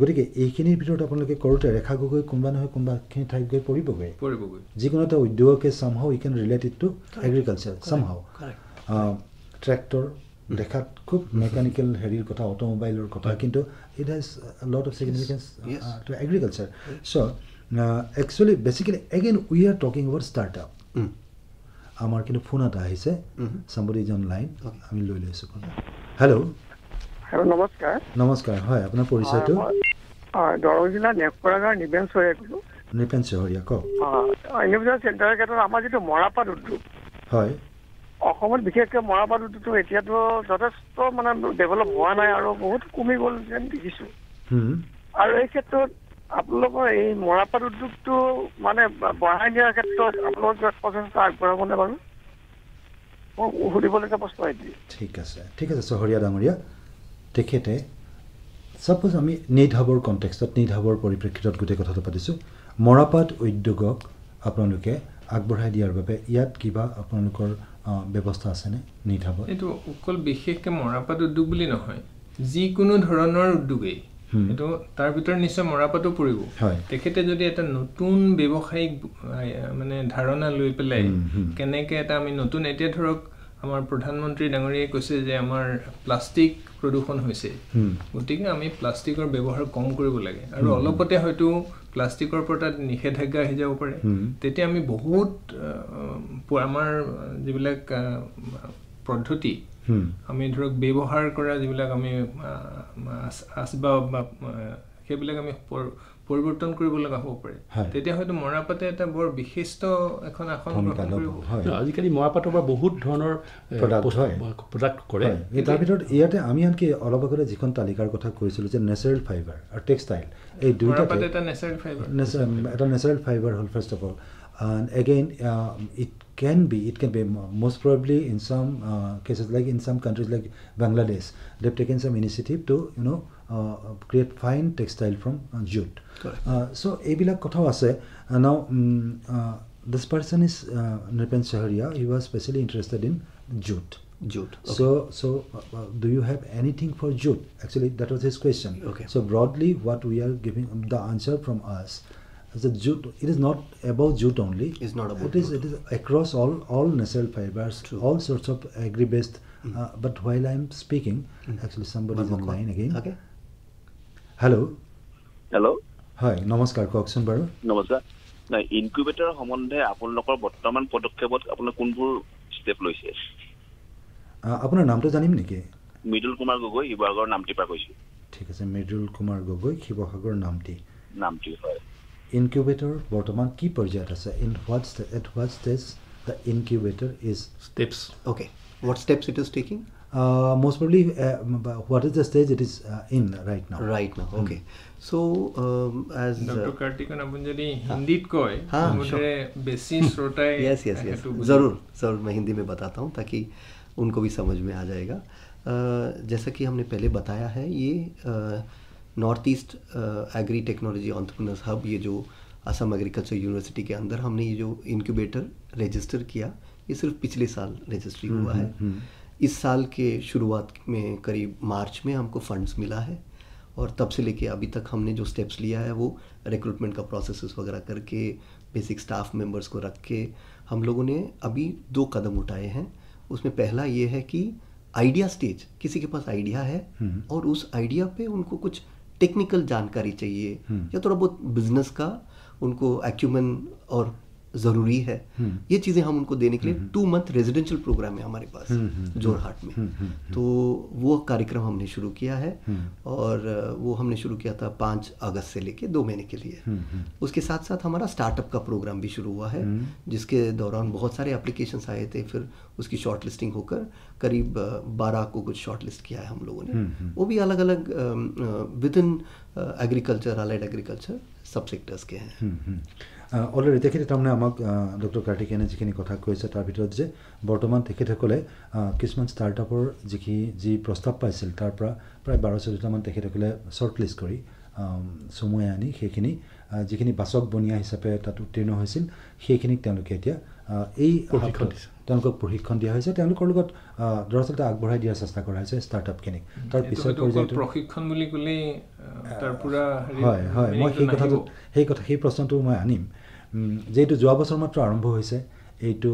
গতিকে এইখিনিৰ ভিতৰত আপোনালোকে কৰোঁতে ৰেখা গগৈ কোনোবা নহয় কোনোবাখিনি ঠাইত গৈ পৰিবগৈ? পৰিবগৈ। যিকোনো এটা উদ্যোগকে somehow you can relate it to agriculture somehow correct. Tractor দেখাত খুব মেকানিকেল হেৰিৰ কথা অট'মোবাইলৰ কথা কিন্তু it has lot of significance Yes. To agriculture so' actually basically again we are talking about start up Mm. আমাৰ কিন্তু ফোন এটা আহিছে. Somebody is on line. আমি লৈ লৈছোঁ ফোন হেল্ল' হেল্ল' নমস্কাৰ। নমস্কাৰ হয় আপোনাৰ পৰিচয়টো? দৰং জিলা নেকপৰাগাঁৱৰ নিবেন চৰে ক'লোঁ নৃপেন চহৰীয়া কওক। ইউনিভাৰ্চিটি চেণ্টাৰৰ ক্ষেত্ৰত আমাৰ যিটো মৰাপাট উদ্যোগ হয়। অসমত বিশেষকৈ মৰাপাট উদ্যোগটো এতিয়াতো যথেষ্ট মানে ডেভেলপ হোৱা নাই আৰু বহুত কমি গ'ল যেন দেখিছোঁ। আৰু এই ক্ষেত্ৰত আপোনালোকৰ এই মৰাপাট উদ্যোগটো মানে বঢ়াই নিয়াৰ ক্ষেত্ৰত আপোনালোকৰ কিবা প্ৰচেষ্টা আগবঢ়াবনে বাৰু? মোক সুধিবলগীয়া প্ৰশ্ন এইটোৱে ঠিক আছে ঠিক আছে চহৰীয়া ডাঙৰীয়া। তেখেতে ছাপ'জ আমি হাবৰ কণ্টেক্সটত নিড হাবৰ পৰিপ্ৰেক্ষিতত গোটেই কথাটো পাতিছোঁ। মৰাপাট উদ্যোগক আপোনালোকে আগবঢ়াই দিয়াৰ বাবে ইয়াত কিবা আপোনালোকৰ ব্যৱস্থা আছেনে নিধাৱত এইটো অকল বিশেষকৈ মৰাপাট উদ্যোগ বুলি নহয় যিকোনো ধৰণৰ উদ্যোগেই। এইটো তাৰ ভিতৰত নিশ্চয় মৰাপাতো পৰিব হয়। তেখেতে যদি এটা নতুন ব্যৱসায়িক মানে ধাৰণা লৈ পেলাই। কেনেকৈ এটা আমি নতুন এতিয়া ধৰক আমাৰ প্ৰধানমন্ত্ৰী ডাঙৰীয়াই কৈছে যে আমাৰ প্লাষ্টিক প্ৰদূষণ হৈছে। গতিকে আমি প্লাষ্টিকৰ ব্যৱহাৰ কম কৰিব লাগে আৰু অলপতে হয়তো প্লাষ্টিকৰ ওপৰত তাত নিষেধাজ্ঞা আহি যাব পাৰে। তেতিয়া আমি বহুত আমাৰ যিবিলাক পদ্ধতি। আমি ধৰক ব্যৱহাৰ কৰা যিবিলাক আমি আচবাব বা সেইবিলাক আমি পৰ- পৰিৱৰ্তন কৰিব লগা হ'ব পাৰে। হয়। তেতিয়া হয়তো মৰাপাতে এটা বৰ বিশিষ্ট এখন আসন আজিকালি মৰাপাটৰ পৰা বহুত ধৰণৰ। প্ৰডাক্ট কৰে। তাৰ ভিতৰত ইয়াতে আমি আনকি অলপ আগতে যিখন তালিকাৰ কথা কৈছিলোঁ যে নেচাৰেল ফাইবাৰ আৰু টেক্সটাইল এই মৰাপাট দুয়োটাতে এটা নেচাৰেল ফাইবাৰ Nat- এটা নেচাৰেল ফাইবাৰ হ'ল first of all and again uh, it can be it can be mo- most probably in some uh, cases like in some countries like bangladesh they've taken some initiative to you know uh, create fine textile from uh, jute Correct. uh, so এইবিলাক কথাও আছে uh, now um, uh, this person is uh, Nripen Shaharia he was specially interested in jute jute okay. so so uh, uh, do you have anything for jute actually that was his question Okay. so broadly what we are giving um, the answer from us Is that jute it is not about jute only It's not about it is jute. it is across all all natural fibers True. all sorts of agri based uh, but while i'm speaking actually somebody is more call. online again Okay. hello hello' হয় নমস্কাৰ কওকচোন বাৰু নমস্কাৰ নাই incubator সম্বন্ধে আপোনালোকৰ বৰ্তমান পদক্ষেপত আপোনাৰ কোনবোৰ ষ্টেপ লৈছে আহ, আপোনাৰ নামটো জানিম নেকি মৃদুল কুমাৰ গগৈ শিৱসাগৰৰ নামটি পৰা কৈছোঁ ঠিক আছে মৃদুল কুমাৰ গগৈ শিৱসাগৰ নামটি নামটি হয় incubator वर्तमान की पर जा in what at what stage the incubator is steps okay what steps it is taking uh, most probably uh, what is the stage it is uh, in right now right now okay mm. so um, as dr kartik nabunjani hindi ko है हाँ, मुझे बेसी श्रोता है yes yes yes ज़रूर ज़रूर मैं हिंदी में बताता हूँ ताकि उनको भी समझ में आ जाएगा uh, जैसा कि हमने पहले बताया है ये uh, north east agri technology entrepreneurs hub ये जो असम एग्रीकल्चर यूनिवर्सिटी के अंदर हमने ये जो इनक्यूबेटर रजिस्टर किया ये सिर्फ़ पिछले साल रजिस्ट्री हुआ है। इस साल के शुरुआत में करीब मार्च में हमको फंड्स मिला है और तब से लेके अभी तक हमने जो स्टेप्स लिया है वो रिक्रूटमेंट का प्रोसेस वगैरह करके बेसिक स्टाफ मेंबर्स को रख के हम लोगों ने अभी दो कदम उठाए हैं। उसमें पहला ये है कि आइडिया स्टेज किसी के पास आइडिया है और उस आइडिया पे उनको कुछ टेक्निकल जानकारी चाहिए या थोड़ा बहुत बिज़नेस का उनको एक्यूमन और ज़रूरी है। ये चीज़ें हम उनको देने के लिए टू मंथ रेजिडेंशियल प्रोग्राम है हमारे पास जोरहाट में। तो वो कार्यक्रम हमने शुरू किया है और वो हमने शुरू किया था पाँच अगस्त से लेके दो महीने के लिए। उसके साथ साथ हमारा स्टार्टअप का प्रोग्राम भी शुरू हुआ है जिसके दौरान बहुत सारे एप्लीकेशंस आए थे। फिर उसकी शॉर्ट लिस्टिंग होकर करीब बारह को कुछ शॉर्ट लिस्ट किया है हम लोगों ने। वो भी अलग अलग within agriculture allied agriculture सब सेक्टर्स के हैं। অলৰেডি তেখেতে তাৰমানে আমাক ডক্টৰ কাৰ্তিকেনে যিখিনি কথা কৈছে তাৰ ভিতৰত যে বৰ্তমান তেখেতসকলে কিছুমান ষ্টাৰ্টআপৰ যিখিনি যি প্ৰস্তাৱ পাইছিল তাৰ পৰা প্ৰায় বাৰ চৈধ্যটামান তেখেতসকলে শ্বৰ্ট লিষ্ট কৰি চমুৱাই আনি সেইখিনি যিখিনি বাচক বনিয়া হিচাপে তাত উত্তীৰ্ণ হৈছিল সেইখিনিক তেওঁলোকে এতিয়া এই প্ৰশিক্ষণ হাতত দিছে। তেওঁলোকক প্ৰশিক্ষণ দিয়া হৈছে তেওঁলোকৰ লগত দৰাচলতে আগবঢ়াই দিয়াৰ চেষ্টা কৰা হৈছে ষ্টাৰ্টআপখিনিক তাৰ পৰ্যায়টো প্ৰশিক্ষণ বুলি ক'লেই হেৰি হয় হয় মই সেই। কথাটো সেই কথা সেই প্ৰশ্নটো মই আনিম যিহেতু যোৱা বছৰ মাত্ৰ আৰম্ভ হৈছে এইটো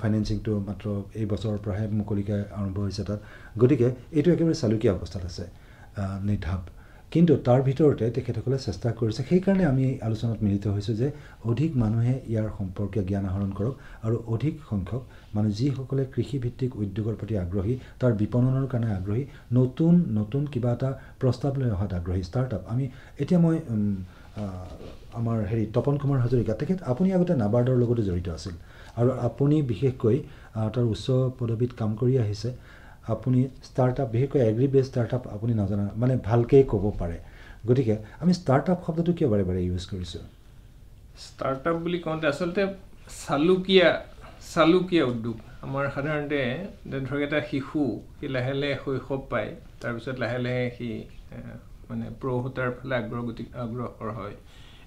ফাইনেন্সিংটো মাত্ৰ এই বছৰৰ পৰাহে মুকলিকৈ আৰম্ভ হৈছে তাত। গতিকে এইটো একেবাৰে চালুকীয়া অৱস্থাত আছে নিধাপ কিন্তু তাৰ ভিতৰতে তেখেতসকলে চেষ্টা কৰিছে সেইকাৰণে আমি আলোচনাত মিলিত হৈছোঁ যে অধিক মানুহে ইয়াৰ সম্পৰ্কীয় জ্ঞান আহৰণ কৰক আৰু অধিক সংখ্যক মানুহ যিসকলে কৃষিভিত্তিক উদ্যোগৰ প্ৰতি আগ্ৰহী তাৰ বিপণনৰ কাৰণে আগ্ৰহী নতুন নতুন কিবা এটা প্ৰস্তাৱ লৈ অহাত আগ্ৰহী ষ্টাৰ্টআপ আমি এতিয়া মই আমাৰ হেৰি তপন কুমাৰ হাজৰিকা তেখেত আপুনি আগতে নাবাৰ্ডৰ লগতো জড়িত আছিল। আৰু আপুনি বিশেষকৈ তাৰ উচ্চ পদবীত কাম কৰি আহিছে। আপুনি ষ্টাৰ্টআপ বিশেষকৈ এগ্ৰি বেছ ষ্টাৰ্টআপ আপুনি নাজানা মানে ভালকৈ ক'ব পাৰে। গতিকে আমি ষ্টাৰ্টআপ শব্দটো কিয় বাৰে বাৰে ইউজ কৰিছোঁ? ষ্টাৰ্টআপ বুলি কওঁতে আচলতে চালুকীয়া চালুকীয়া উদ্যোগ। আমাৰ সাধাৰণতে ধৰক এটা শিশু সি লাহে লাহে শৈশৱ পায়। তাৰপিছত লাহে লাহে সি মানে প্ৰৌঢ়তাৰ ফালে আগ্ৰহ গতি আগ্ৰসৰ হয়।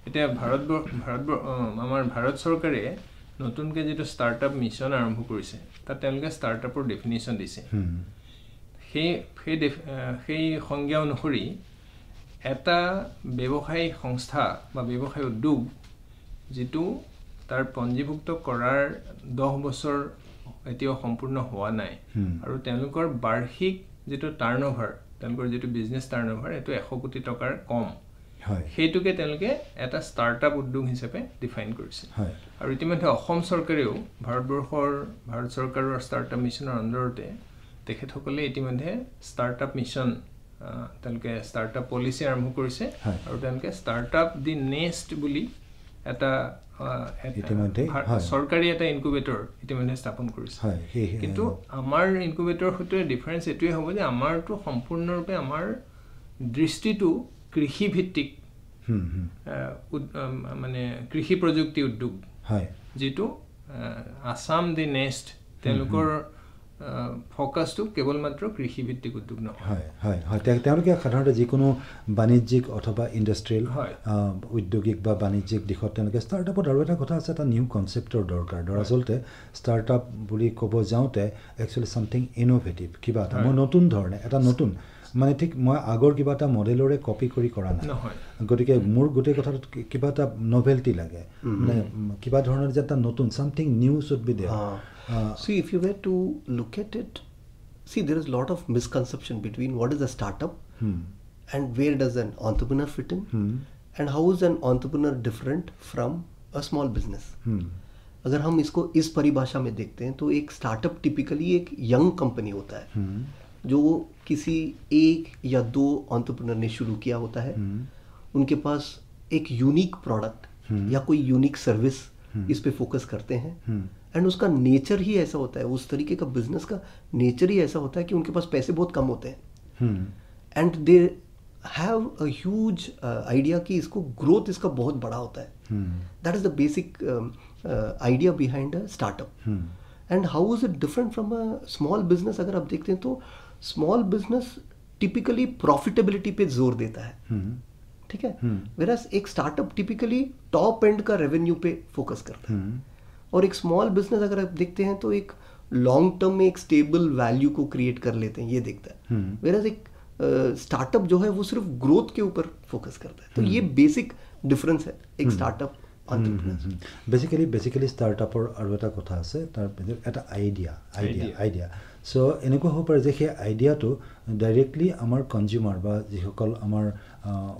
এতিয়া ভাৰতবৰ্ষ ভাৰতবৰ্ষ আমাৰ ভাৰত চৰকাৰে নতুনকৈ যিটো ষ্টাৰ্টআপ মিছন আৰম্ভ কৰিছে তাত তেওঁলোকে ষ্টাৰ্টআপৰ ডেফিনেশ্যন দিছে। সেই সেই সেই সংজ্ঞা অনুসৰি এটা ব্যৱসায়ী সংস্থা বা ব্যৱসায় উদ্যোগ যিটো তাৰ পঞ্জীভুক্ত কৰাৰ দহ বছৰ এতিয়াও সম্পূৰ্ণ হোৱা নাই। আৰু তেওঁলোকৰ বাৰ্ষিক যিটো টাৰ্ণ অভাৰ তেওঁলোকৰ যিটো বিজনেছ টাৰ্ণ অভাৰ সেইটো এশ কোটি টকাৰ কম। সেইটোকে তেওঁলোকে এটা ষ্টাৰ্টআপ উদ্যোগ হিচাপে ডিফাইন কৰিছে। হয়। আৰু ইতিমধ্যে অসম চৰকাৰেও ভাৰতবৰ্ষৰ ভাৰত চৰকাৰৰ ষ্টাৰ্টআপ মিছনৰ আণ্ডাৰতে তেখেতসকলে ইতিমধ্যে ষ্টাৰ্টআপ মিছন তেওঁলোকে ষ্টাৰ্টআপ পলিচি আৰম্ভ কৰিছে। আৰু তেওঁলোকে ষ্টাৰ্টআপ দি নেক্সট বুলি এটা। চৰকাৰী এটা ইনকুবেটৰ ইতিমধ্যে স্থাপন কৰিছে। কিন্তু আমাৰ ইনকুবেটৰৰ সৈতে ডিফাৰেঞ্চ এইটোৱে হ'ব যে আমাৰটো সম্পূৰ্ণৰূপে আমাৰ দৃষ্টিটো কৃষিভিত্তিক মানে কৃষি প্ৰযুক্তি উদ্যোগ। হয়। যিটো আছাম দি নেক্সট তেওঁলোকৰ ফ'কাছটো কেৱল মাত্ৰ কৃষিভিত্তিক উদ্যোগ নহয়। হয় হয় হয়। তেওঁ- তেওঁলোকে সাধাৰণতে যিকোনো বাণিজ্যিক অথবা ইণ্ডাষ্ট্ৰিয়েল হয়। উদ্যোগিক বা বাণিজ্যিক দিশত তেওঁলোকে ষ্টাৰ্টআপত আৰু এটা কথা আছে এটা নিউ কনচেপ্টৰ দৰকাৰ। দৰাচলতে ষ্টাৰ্টআপ বুলি ক'ব যাওঁতে একচুৱেলি ছামথিং ইন'ভেটিভ কিবা এটা। মই নতুন ধৰণে এটা নতুন মানে ঠিক মই আগৰ কিবা এটা মডেলৰে কপি কৰি কৰা নাই নহয় গতিকে মোৰ গোটেই কথাটোত কি- কিবা এটা নভেলটি লাগে মানে উম, কিবা ধৰণৰ যে এটা নতুন something new should be there Uh, see, if you were to look at it, see, there is a lot of misconception between what is a startup and where does an entrepreneur fit in, and how is an entrepreneur different from a small business. अगर हम इसको इस परिभाषा में देखते हैं तो एक स्टार्टअप टिपिकली एक यंग कंपनी होता है जो किसी एक या दो ऑन्टरप्रनर ने शुरू किया होता है उनके पास एक यूनिक प्रोडक्ट या कोई यूनिक सर्विस इस पे फोकस करते हैं। एंड उसका नेचर ही ऐसा होता है उस तरीके का बिज़नेस का नेचर ही ऐसा होता है कि उनके पास पैसे बहुत कम होते हैं। And they have a huge idea कि इसको ग्रोथ इसका बहुत बड़ा होता है। That is the basic idea behind a startup and how is it different from a small business अगर आप देखते हैं तो स्मॉल बिजनेस टिपिकली प्रॉफिटेबिलिटी पे जोर देता है ठीक है वेरास एक स्टार्टअप टिपिकली टॉप एंड का रेवेन्यू पे फोकस करता है और एक स्मॉल बिजनेस अगर आप देखते हैं तो एक लॉन्ग टर्म में एक स्टेबल वैल्यू को क्रिएट कर लेते हैं ये देखता है वेराज एक स्टार्टअप जो है वो सिर्फ ग्रोथ के ऊपर फोकस करता है तो ये बेसिक डिफरेंस है एक स्टार्टअप বেচিকেলি বেচিকেলি ষ্টাৰ্টআপৰ আৰু এটা কথা আছে তাৰ ভিতৰত এটা আইডিয়া আইডিয়া আইডিয়া চ' এনেকুৱা হ'ব পাৰে যে সেই আইডিয়াটো ডাইৰেক্টলি আমাৰ কনজিউমাৰ বা যিসকল আমাৰ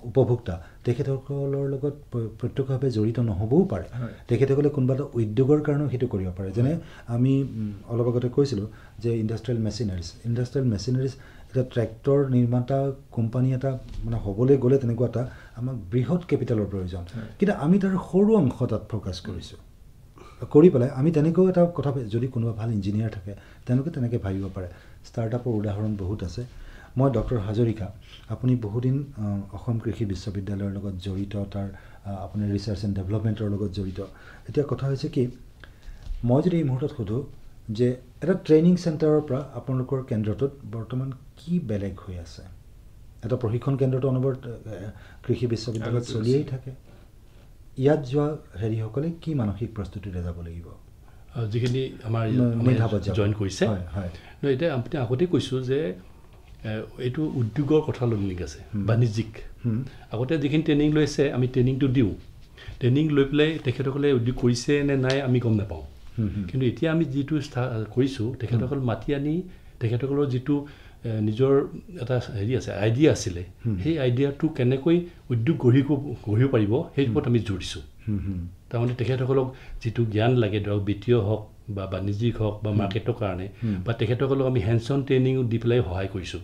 উপভোক্তা তেখেতসকলৰ লগত প্ৰ- প্ৰত্যক্ষভাৱে জড়িত নহ'বও পাৰে। তেখেতসকলে কোনোবা এটা উদ্যোগৰ কাৰণেও সেইটো কৰিব পাৰে। যেনে আমি অলপ আগতে কৈছিলোঁ যে ইণ্ডাষ্ট্ৰিয়েল মেচিনাৰিজ ইণ্ডাষ্ট্ৰিয়েল মেচিনাৰিজ এটা ট্ৰেক্টৰ নিৰ্মাতা কোম্পানী এটা মানে হ'বলৈ গ'লে তেনেকুৱা এটা আমাক বৃহৎ কেপিটেলৰ প্ৰয়োজন। কিন্তু আমি তাৰ সৰু অংশ তাত ফ'কাছ কৰিছোঁ। কৰি পেলাই আমি তেনেকৈও এটা কথা যদি কোনোবা ভাল ইঞ্জিনিয়াৰ থাকে তেওঁলোকে তেনেকৈ ভাবিব পাৰে। ষ্টাৰ্টআপৰ উদাহৰণ বহুত আছে। মই ডক্টৰ হাজৰিকা আপুনি বহুদিন অসম কৃষি বিশ্ববিদ্যালয়ৰ লগত জড়িত তাৰ আপুনি ৰিচাৰ্চ এণ্ড ডেভেলপমেণ্টৰ লগত জড়িত। এতিয়া কথা হৈছে কি মই যদি এই মুহূৰ্তত সোধোঁ যে এটা ট্ৰেইনিং চেণ্টাৰৰ পৰা আপোনালোকৰ কেন্দ্ৰটোত বৰ্তমান কি বেলেগ হৈ আছে? এটা প্ৰশিক্ষণ কেন্দ্ৰটো অনবৰত কৃষি বিশ্ববিদ্যালয়ত চলিয়েই। থাকে। ইয়াত যোৱা হেৰিসকলে কি মানসিক প্ৰস্তুতিৰে যাব লাগিব? যিখিনি আমাৰ। জইন কৰিছে। এতিয়া আপুনি আগতেই কৈছোঁ যে এইটো উদ্যোগৰ কথা লৈ আছে বাণিজ্যিক। আগতে যিখিনি ট্ৰেইনিং লৈ আছে আমি ট্ৰেইনিংটো দিওঁ। ট্ৰেইনিং লৈ পেলাই তেখেতসকলে উদ্যোগ কৰিছে নে নাই আমি গম নাপাওঁ। কিন্তু এতিয়া আমি যিটো কৰিছোঁ তেখেতসকল মাতি আনি তেখেতসকলৰ যিটো নিজৰ এটা হেৰি আছে আইডিয়া আছিলে। সেই আইডিয়াটো কেনেকৈ উদ্যোগ গঢ়ি গঢ়িব পাৰিব সেই ওপৰত আমি জোৰ দিছোঁ। তাৰমানে তেখেতসকলক যিটো জ্ঞান লাগে ধৰক বিত্তীয় হওক বা বাণিজ্যিক হওক বা মাৰ্কেটৰ কাৰণে বা তেখেতসকলক আমি হেণ্ডছ অন ট্ৰেইনিং দি পেলাই সহায় কৰিছোঁ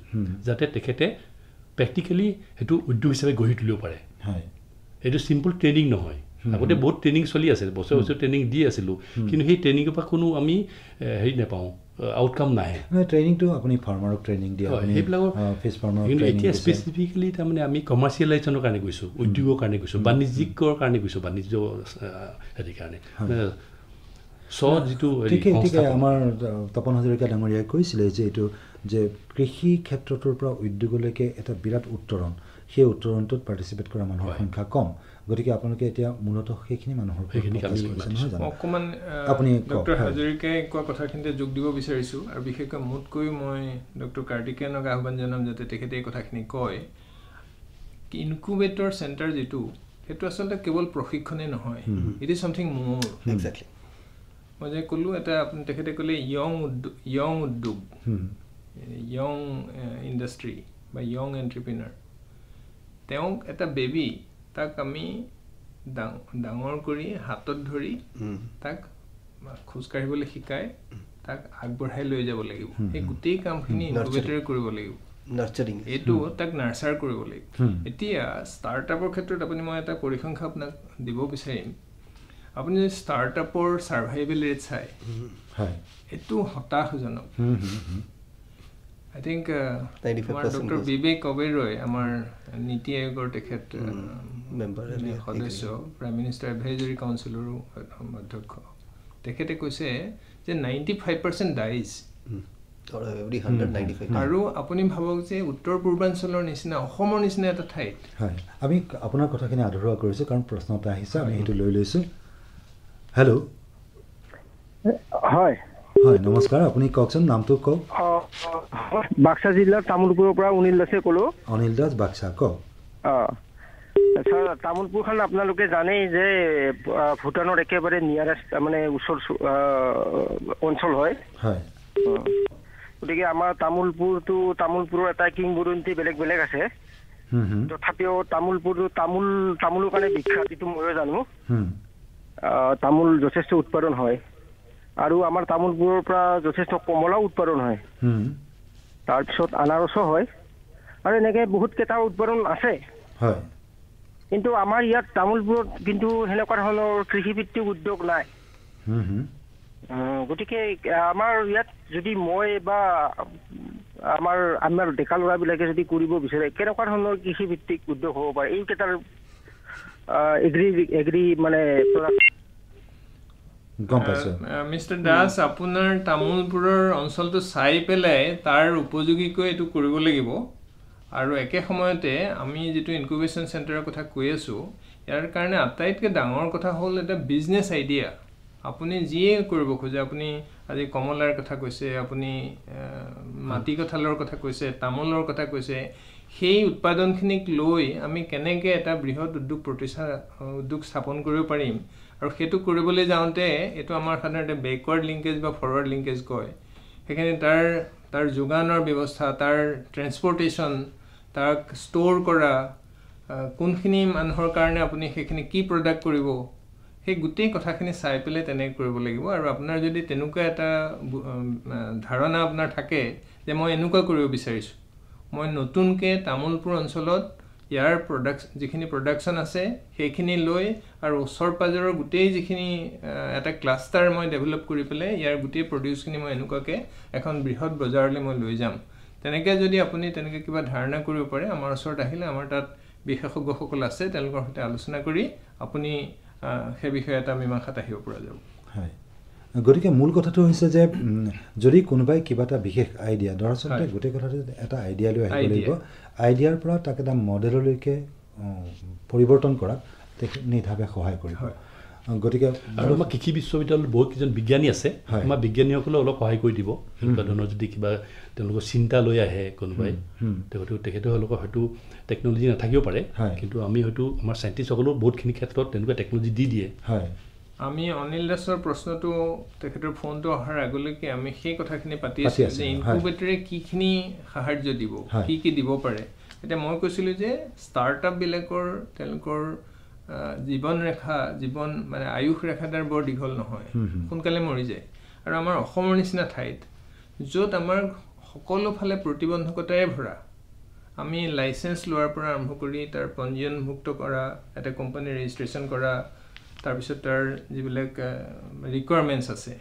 যাতে তেখেতে প্ৰেক্টিকেলি সেইটো উদ্যোগ হিচাপে গঢ়ি তুলিব পাৰে। এইটো চিম্পল ট্ৰেইনিং নহয়। আগতে বহুত ট্ৰেইনিং চলি আছিল বছৰ বছৰ ট্ৰেইনিং দি আছিলোঁ। কিন্তু সেই ট্ৰেইনিঙৰ পৰা কোনো আমি হেৰি নাপাওঁ। আউটকাম নাহে ট্ৰেইনিংটো আপুনি ফাৰ্মাৰক ট্ৰেইনিং দিয়ে সেইবিলাকৰ ফিছ ফাৰ্মাৰক কিন্তু এতিয়া। স্পেচিফিকেলি তাৰমানে আমি কমাৰ্চিয়েলাইজেশ্যনৰ কাৰণে গৈছোঁ উদ্যোগৰ কাৰণে গৈছোঁ বাণিজ্যিকৰ কাৰণে গৈছোঁ বাণিজ্য কাৰণে যিটো হেৰি ঠিকে ঠিকে সংস্থাপন। আমাৰ তপন হাজৰিকা ডাঙৰীয়াই কৈছিলে যে এইটো যে কৃষি ক্ষেত্ৰটোৰ পৰা উদ্যোগলৈকে এটা বিৰাট উত্তৰণ সেই উত্তৰণটোত পাৰ্টিচিপেট কৰা মানুহৰ। সংখ্যা কম গতিকে আপোনালোকে এতিয়া মূলতঃ সেইখিনি মানুহৰ সেইখিনি অকণমান আপুনি ডক্টৰ। হাজৰিকাই কোৱা কথাখিনিতে যোগ দিব বিচাৰিছোঁ আৰু বিশেষকৈ মোতকৈ মই ডক্টৰ কাৰ্তিকেয়নক আহ্বান জনাম যাতে তেখেতে এই কথাখিনি কয়। ইনকুবেটৰ চেণ্টাৰ যিটো সেইটো আচলতে কেৱল প্ৰশিক্ষণেই নহয় ইট ইজ চামথিং মোৰ Exactly. মই যে ক'লোঁ এটা আপুনি তেখেতে ক'লে য়ং উদ্যোগ য়ং উদ্যোগ। য়ং ইণ্ডাষ্ট্ৰী বা য়ং এণ্টাৰপ্ৰিনাৰ তেওঁক এটা বেবী তাক আমি ডাঙ- ডাঙৰ কৰি হাতত ধৰি. তাক খোজকাঢ়িবলৈ শিকাই তাক আগবঢ়াই লৈ যাব লাগিব। সেই গোটেই কামখিনি ইনকুবেটৰে কৰিব লাগিব. এইটো তাক নাৰ্চাৰ কৰিব লাগিব। এতিয়া ষ্টাৰ্টআপৰ ক্ষেত্ৰত আপুনি মই এটা পৰিসংখ্যা আপোনাক দিব বিচাৰিম। আপুনি যদি ষ্টাৰ্টআপৰ ছাৰ্ভাইভেল ৰেট চাই হয়। এইটো হতাশজনক। আই থিংক 95% আমাৰ ডক্টৰ বিবেক অবেৰয় আমাৰ নীতি আয়োগৰ তেখেত সদস্য প্ৰাইম মিনিষ্টাৰ এডভাইজৰী কাউন্সিলৰো অধ্যক্ষ। তেখেতে কৈছে যে ninety five percent dies. Or every 195. আৰু আপুনি ভাবক যে উত্তৰ পূৰ্বাঞ্চলৰ নিচিনা অসমৰ নিচিনা এটা ঠাইত। হয় আমি আপোনাৰ কথাখিনি আধৰুৱা কৰিছোঁ কাৰণ প্ৰশ্ন এটা আহিছে আমি সেইটো লৈ লৈছোঁ। হেল্ল' হয়। হয় নমস্কাৰ আপুনি কওকচোন নামটো কওক। বাক্সা জিলাৰ তামোলপুৰৰ পৰা অনিল দাসে ক'লোঁ। অনিল দাস বাক্সা কওক। ছাৰ তামোলপুৰখন আপোনালোকে জানেই যে ভূটানৰ একেবাৰে নিয়াৰেষ্ট মানে ওচৰ অঞ্চল হয়। হয়। গতিকে আমাৰ তামোলপুৰটো তামোলপুৰৰ এটা কিংবদন্তি বেলেগ বেলেগ আছে। তথাপিও তামোলপুৰটো তামোল তামোলৰ কাৰণে বিখ্যাত এইটো ময়ো জানো। তামোল যথেষ্ট উৎপাদন হয়। আৰু আমাৰ তামোলপুৰৰ পৰা যথেষ্ট কমলাও উৎপাদন হয়। তাৰপিছত আনাৰসো হয়। আৰু এনেকৈ বহুত কেইটা উৎপাদন আছে। হয়। কিন্তু আমাৰ ইয়াত তামোলপুৰত কিন্তু সেনেকুৱা ধৰণৰ কৃষিভিত্তিক উদ্যোগ নাই। গতিকে আমাৰ ইয়াত যদি মই বা আমাৰ আমাৰ ডেকা ল'ৰাবিলাকে যদি কৰিব বিচাৰে কেনেকুৱা ধৰণৰ কৃষিভিত্তিক উদ্যোগ হ'ব পাৰে? এইকেইটাৰ এগ্ৰি এগ্ৰি মানে product- গম পাইছোঁ। মিষ্টাৰ দাস আপোনাৰ তামোলপুৰৰ অঞ্চলটো চাই পেলাই তাৰ উপযোগীকৈ এইটো কৰিব লাগিব। আৰু একে সময়তে আমি যিটো ইনকুবেশ্যন চেণ্টাৰৰ কথা কৈ আছোঁ ইয়াৰ কাৰণে আটাইতকৈ ডাঙৰ কথা হ'ল এটা বিজনেছ আইডিয়া আপুনি যিয়ে কৰিব খোজে আপুনি আজি কমলাৰ কথা কৈছে আপুনি মাটি কঁঠালৰ কথা কৈছে তামোলৰ কথা কৈছে সেই উৎপাদনখিনিক লৈ আমি কেনেকৈ এটা বৃহৎ উদ্যোগ প্ৰতিষ্ঠা উদ্যোগ স্থাপন কৰিব পাৰিম আৰু সেইটো কৰিবলৈ যাওঁতে এইটো আমাৰ সাধাৰণতে বেকৱাৰ্ড লিংকেজ বা ফৰৱাৰ্ড লিংকেজ কয়। সেইখিনি তাৰ তাৰ যোগানৰ ব্যৱস্থা তাৰ ট্ৰেন্সপৰ্টেশ্যন তাক ষ্ট'ৰ কৰা কোনখিনি মানুহৰ কাৰণে আপুনি সেইখিনি কি প্ৰডাক্ট কৰিব সেই গোটেই কথাখিনি চাই পেলাই তেনেকৈ কৰিব লাগিব। আৰু আপোনাৰ যদি তেনেকুৱা এটা ধাৰণা আপোনাৰ থাকে যে মই এনেকুৱা কৰিব বিচাৰিছোঁ মই নতুনকৈ তামোলপুৰ অঞ্চলত ইয়াৰ প্ৰডাক্ট যিখিনি প্ৰডাকশ্যন আছে সেইখিনি লৈ আৰু ওচৰ পাজৰৰ গোটেই যিখিনি এটা ক্লাষ্টাৰ মই ডেভেলপ কৰি পেলাই ইয়াৰ গোটেই প্ৰডিউচখিনি মই এনেকুৱাকৈ এখন বৃহৎ বজাৰলৈ মই লৈ যাম। তেনেকৈ যদি আপুনি তেনেকৈ কিবা ধাৰণা কৰিব পাৰে আমাৰ ওচৰত আহিলে আমাৰ তাত বিশেষজ্ঞসকল আছে তেওঁলোকৰ সৈতে আলোচনা কৰি আপুনি সেই বিষয়ে এটা মীমাংসাত আহিব পৰা যাব। হয়। গতিকে মূল কথাটো হৈছে যে যদি কোনোবাই কিবা এটা বিশেষ আইডিয়া দৰাচলতে। গোটেই কথাটো এটা আইডিয়া লৈ আহিব। লাগিব আইডিয়াৰ পৰা তাক এটা মডেললৈকে পৰিৱৰ্তন কৰাত তেখেত নিধাৱে সহায় কৰিব গতিকে আৰু আমাৰ কৃষি বিশ্ববিদ্যালয়ত বহুত কেইজন বিজ্ঞানী আছে। আমাৰ বিজ্ঞানীসকলেও অলপ সহায় কৰি দিব এনেকুৱা ধৰণৰ যদি কিবা তেওঁলোকৰ চিন্তা লৈ আহে কোনোবাই। তেখেতে তেখেতসকলৰ হয়তো টেকন'লজি নাথাকিব পাৰে। কিন্তু আমি হয়তো আমাৰ চাইণ্টিষ্টসকলেও বহুতখিনি ক্ষেত্ৰত তেনেকুৱা টেকন'লজি দি দিয়ে হয় আমি অনিল দাসৰ প্ৰশ্নটো তেখেতৰ ফোনটো অহাৰ আগলৈকে আমি সেই কথাখিনি পাতি আছিলোঁ যে। ইনকুবেটৰে কিখিনি সাহাৰ্য দিব। কি কি দিব পাৰে এতিয়া মই কৈছিলোঁ যে ষ্টাৰ্টআপবিলাকৰ তেওঁলোকৰ জীৱন ৰেখা জীৱন মানে আয়ুস ৰেখাদাৰ বৰ দীঘল নহয়। সোনকালে মৰি যায় আৰু আমাৰ অসমৰ নিচিনা ঠাইত য'ত আমাৰ সকলো ফালে প্ৰতিবন্ধকতাৰে ভৰা আমি লাইচেঞ্চ লোৱাৰ পৰা আৰম্ভ কৰি তাৰ পঞ্জীয়নভুক্ত কৰা এটা কোম্পানী ৰেজিষ্ট্ৰেশ্যন কৰা তাৰপিছত তাৰ যিবিলাক ৰিকুৱাৰমেণ্টছ আছে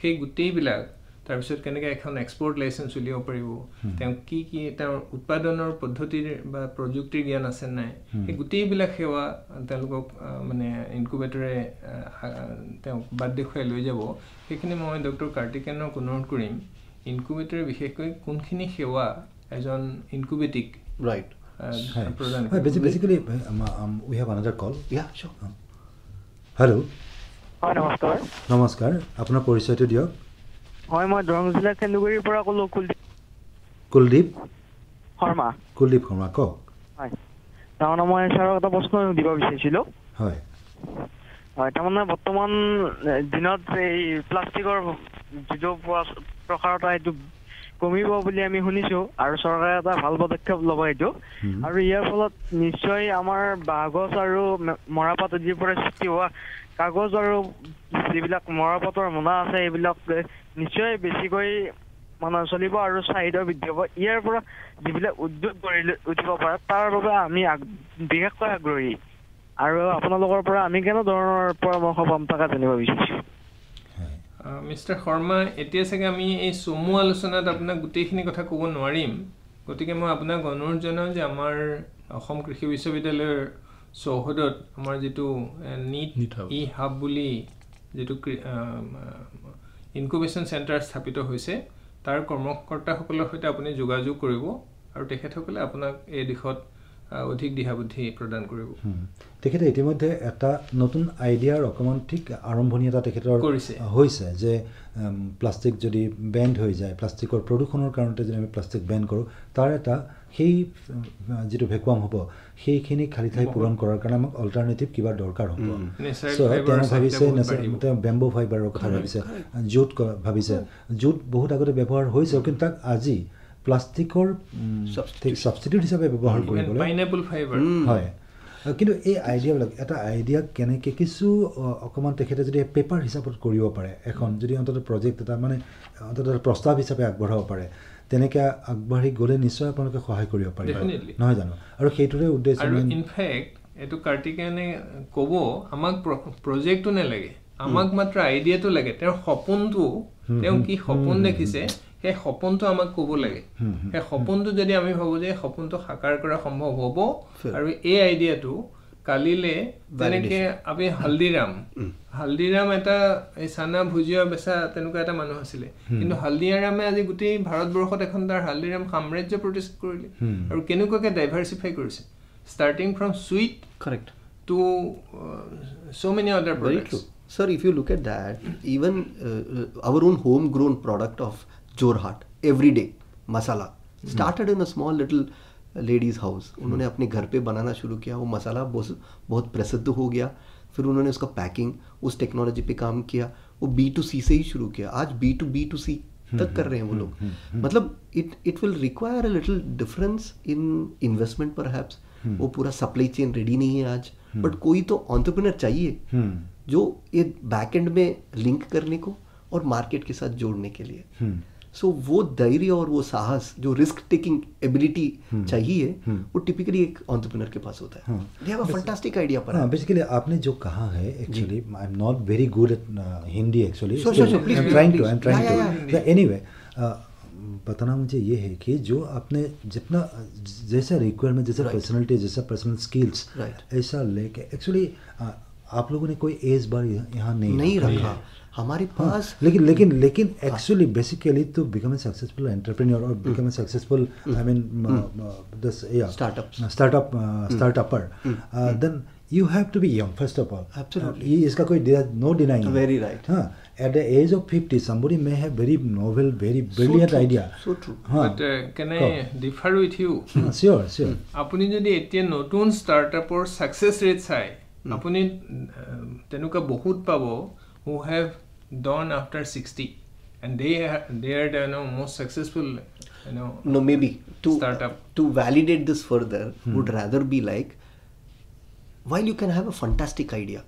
সেই গোটেইবিলাক তাৰপিছত কেনেকৈ এখন এক্সপৰ্ট লাইচেঞ্চ উলিয়াব পাৰিব তেওঁ কি কি তেওঁৰ উৎপাদনৰ পদ্ধতিৰ বা প্ৰযুক্তিৰ জ্ঞান আছে নাই সেই গোটেইবিলাক সেৱা তেওঁলোকক মানে ইনকুবেটৰে তেওঁক বাদ দেখুৱাই লৈ যাব। সেইখিনি মই ডক্টৰ কাৰ্তিকেনক অনুৰোধ কৰিম। ইনকুবেটৰে বিশেষকৈ কোনখিনি সেৱা এজন ইনকুবেটিক. হয়। প্ৰদান হয় কৰিব। Basically we have another call Yeah, sure. Hello' হয় নমস্কাৰ। নমস্কাৰ আপোনাৰ পৰিচয়টো দিয়ক। হয় মই দৰং জিলাৰ কেন্দুগুৰিৰ পৰা ক'লো কুলদীপ। কুলদীপ? শৰ্মা। কুলদীপ শৰ্মা কওক। হয়। তাৰমানে মই ছাৰক এটা প্ৰশ্ন দিব বিচাৰিছিলোঁ। হয়। হয় তাৰমানে বৰ্তমান দিনত এই প্লাষ্টিকৰ যিটো প্ৰ- প্ৰসাৰতা সেইটো কমিব বুলি আমি শুনিছোঁ আৰু চৰকাৰে এটা ভাল পদক্ষেপ ল'ব এইটো। আৰু ইয়াৰ ফলত নিশ্চয় আমাৰ বাঁহগছ আৰু মৰাপাত আদিৰ পৰা সৃষ্টি হোৱা কাগজ আৰু যিবিলাক মৰাপাতৰ মোনা আছে এইবিলাক নিশ্চয় বেছিকৈ মানে চলিব আৰু চাহিদা বৃদ্ধি হ'ব। ইয়াৰ পৰা যিবিলাক উদ্যোগ গঢ়ি উঠিব পাৰে তাৰ বাবে আমি বিশেষকৈ আগ্ৰহী। আৰু আপোনালোকৰ পৰা আমি কেনেধৰণৰ পৰামৰ্শ পাম তাকে জানিব বিচাৰিছোঁ। মিষ্টাৰ শৰ্মা এতিয়া চাগে আমি এই চমু আলোচনাত আপোনাক গোটেইখিনি কথা ক'ব নোৱাৰিম গতিকে মই আপোনাক অনুৰোধ জনাওঁ যে আমাৰ অসম কৃষি বিশ্ববিদ্যালয়ৰ চৌহদত আমাৰ যিটো নিট। ই হাব বুলি যিটো ইনকুবেশ্যন চেণ্টাৰ স্থাপিত হৈছে তাৰ কৰ্মকৰ্তাসকলৰ সৈতে আপুনি যোগাযোগ কৰিব আৰু তেখেতসকলে আপোনাক এই দিশত অধিক দিহাবুদ্ধি প্ৰদান কৰিব। তেখেতে ইতিমধ্যে এটা নতুন আইডিয়াৰ অকণমান ঠিক আৰম্ভণি এটা তেখেতৰ। হৈছে যে প্লাষ্টিক যদি বেণ্ড হৈ যায় প্লাষ্টিকৰ প্ৰদূষণৰ কাৰণতে যদি আমি প্লাষ্টিক বেণ্ড কৰোঁ তাৰ এটা সেই যিটো ভেকুৱাম হ'ব সেইখিনি খালী ঠাই পূৰণ কৰাৰ কাৰণে আমাক অল্টাৰনেটিভ কিবা দৰকাৰ হ'ব চ' তেওঁ ভাবিছে। তেওঁ বেম্বো ফাইবাৰৰ কথা ভাবিছে জুট ভাবিছে জুট বহুত আগতে ব্যৱহাৰ হৈছে কিন্তু তাক আজি প্লাষ্টিকৰ. ছাবষ্টিটিউট হিচাপে ব্যৱহাৰ কৰিবলৈ। হয়। কিন্তু এই আইডিয়াবিলাক এটা আইডিয়া কেনেকৈ কিছু অকণমান তেখেতে যদি পেপাৰ হিচাপত কৰিব পাৰে এখন যদি অন্ততঃ প্ৰজেক্ট এটা মানে অন্ততঃ প্ৰস্তাৱ হিচাপে আগবঢ়াব পাৰে তেনেকৈ আগবাঢ়ি গ'লে নিশ্চয় আপোনালোকে সহায় কৰিব পাৰিব. নহয় জানো? আৰু সেইটোৰে উদ্দেশ্য ইনফেক্ট এইটো কাৰ্তিকেনে ক'ব আমাক প্ৰজেক্টটো নালাগে। আমাক মাত্ৰ আইডিয়াটো লাগে। তেওঁৰ সপোনটো তেওঁ কি সপোন দেখিছে সেই সপোনটো আমাক ক'ব লাগে। সেই সপোনটো যদি আমি ভাবোঁ যে সপোনটো সাকাৰ কৰা সম্ভৱ হ'ব আৰু এই আইডিয়াটো কালিলে যেনেকে আমি হালদিৰাম হালদিৰাম এটা এই চানা ভুজিয়া বেচা তেনেকুৱা এটা মানুহ আছিলে। কিন্তু হালদিৰামে আজি গোটেই ভাৰতবৰ্ষত এখন তাৰ হালদিৰাম সাম্ৰাজ্য প্ৰতিষ্ঠা কৰিলে। আৰু কেনেকুৱাকে ডাইভাৰ্চিফাই কৰিছে? Starting from sweet many other Very products. true. Sir, if you look at that, even uh, uh, our own homegrown product of Jorhat, everyday masala, started in a small little lady's house. उन्होंने अपने घर पे बनाना शुरू किया। वो मसाला बहुत बहुत प्रसिद्ध हो गया। फिर उन्होंने उसका पैकिंग उस टेक्नोलॉजी पे काम किया। वो बी टू सी से ही शुरू किया। आज B to B to C तक कर रहे हैं वो लोग। मतलब it it will require a little difference in investment पर वो पूरा सप्लाई चेन रेडी नहीं है आज। बट कोई तो ऑन्टरप्रिनर चाहिए। हम्म, जो ये बैक एंड में लिंक करने को और मार्केट के साथ जोड़ने के लिए। हम्म, सो वो धैर्य और वो साहस जो रिस्क टेकिंग एबिलिटी चाहिए वो टिपिकली एक ऑन्टरप्रिनर के पास होता है। They have a fantastic idea पर हाँ। बेसिकली आपने जो कहा है actually I am not very good at Hindi actually Sure, sure, sure, please, I am trying to I am trying to anyway बताना मुझे ये है कि जो आपने जितना जैसा रिक्वायरमेंट जैसा. पर्सनैलिटी जैसा पर्सनल स्किल्स ऐसा लेके एक्चुअली आप लोगों ने कोई एज बार यहाँ नहीं नहीं रखा। है। रखा हमारे हाँ, पास लेकिन लेकिन लेकिन actually basically to become a successful entrepreneur or become a successful I mean uh, uh, this yeah Startups. uh, startup uh, startupper uh, then you have to be young first of all Absolutely. uh, ये इसका कोई no denying Very right. हाँ at the age of 50 somebody may have very novel very brilliant true, idea so true. हाँ But uh, can I Go. differ with you? हाँ, sure sure আপুনি যদি এতিয়া নতুন ষ্টাৰ্টআপৰ ছাকচেছ ৰেট চাই আপুনি আহ, তেনেকুৱা বহুত পাব who have Dawn after 60 and they are they are the you know, most successful you know no maybe to startup to validate this further hmm. would rather be like while you can have a fantastic idea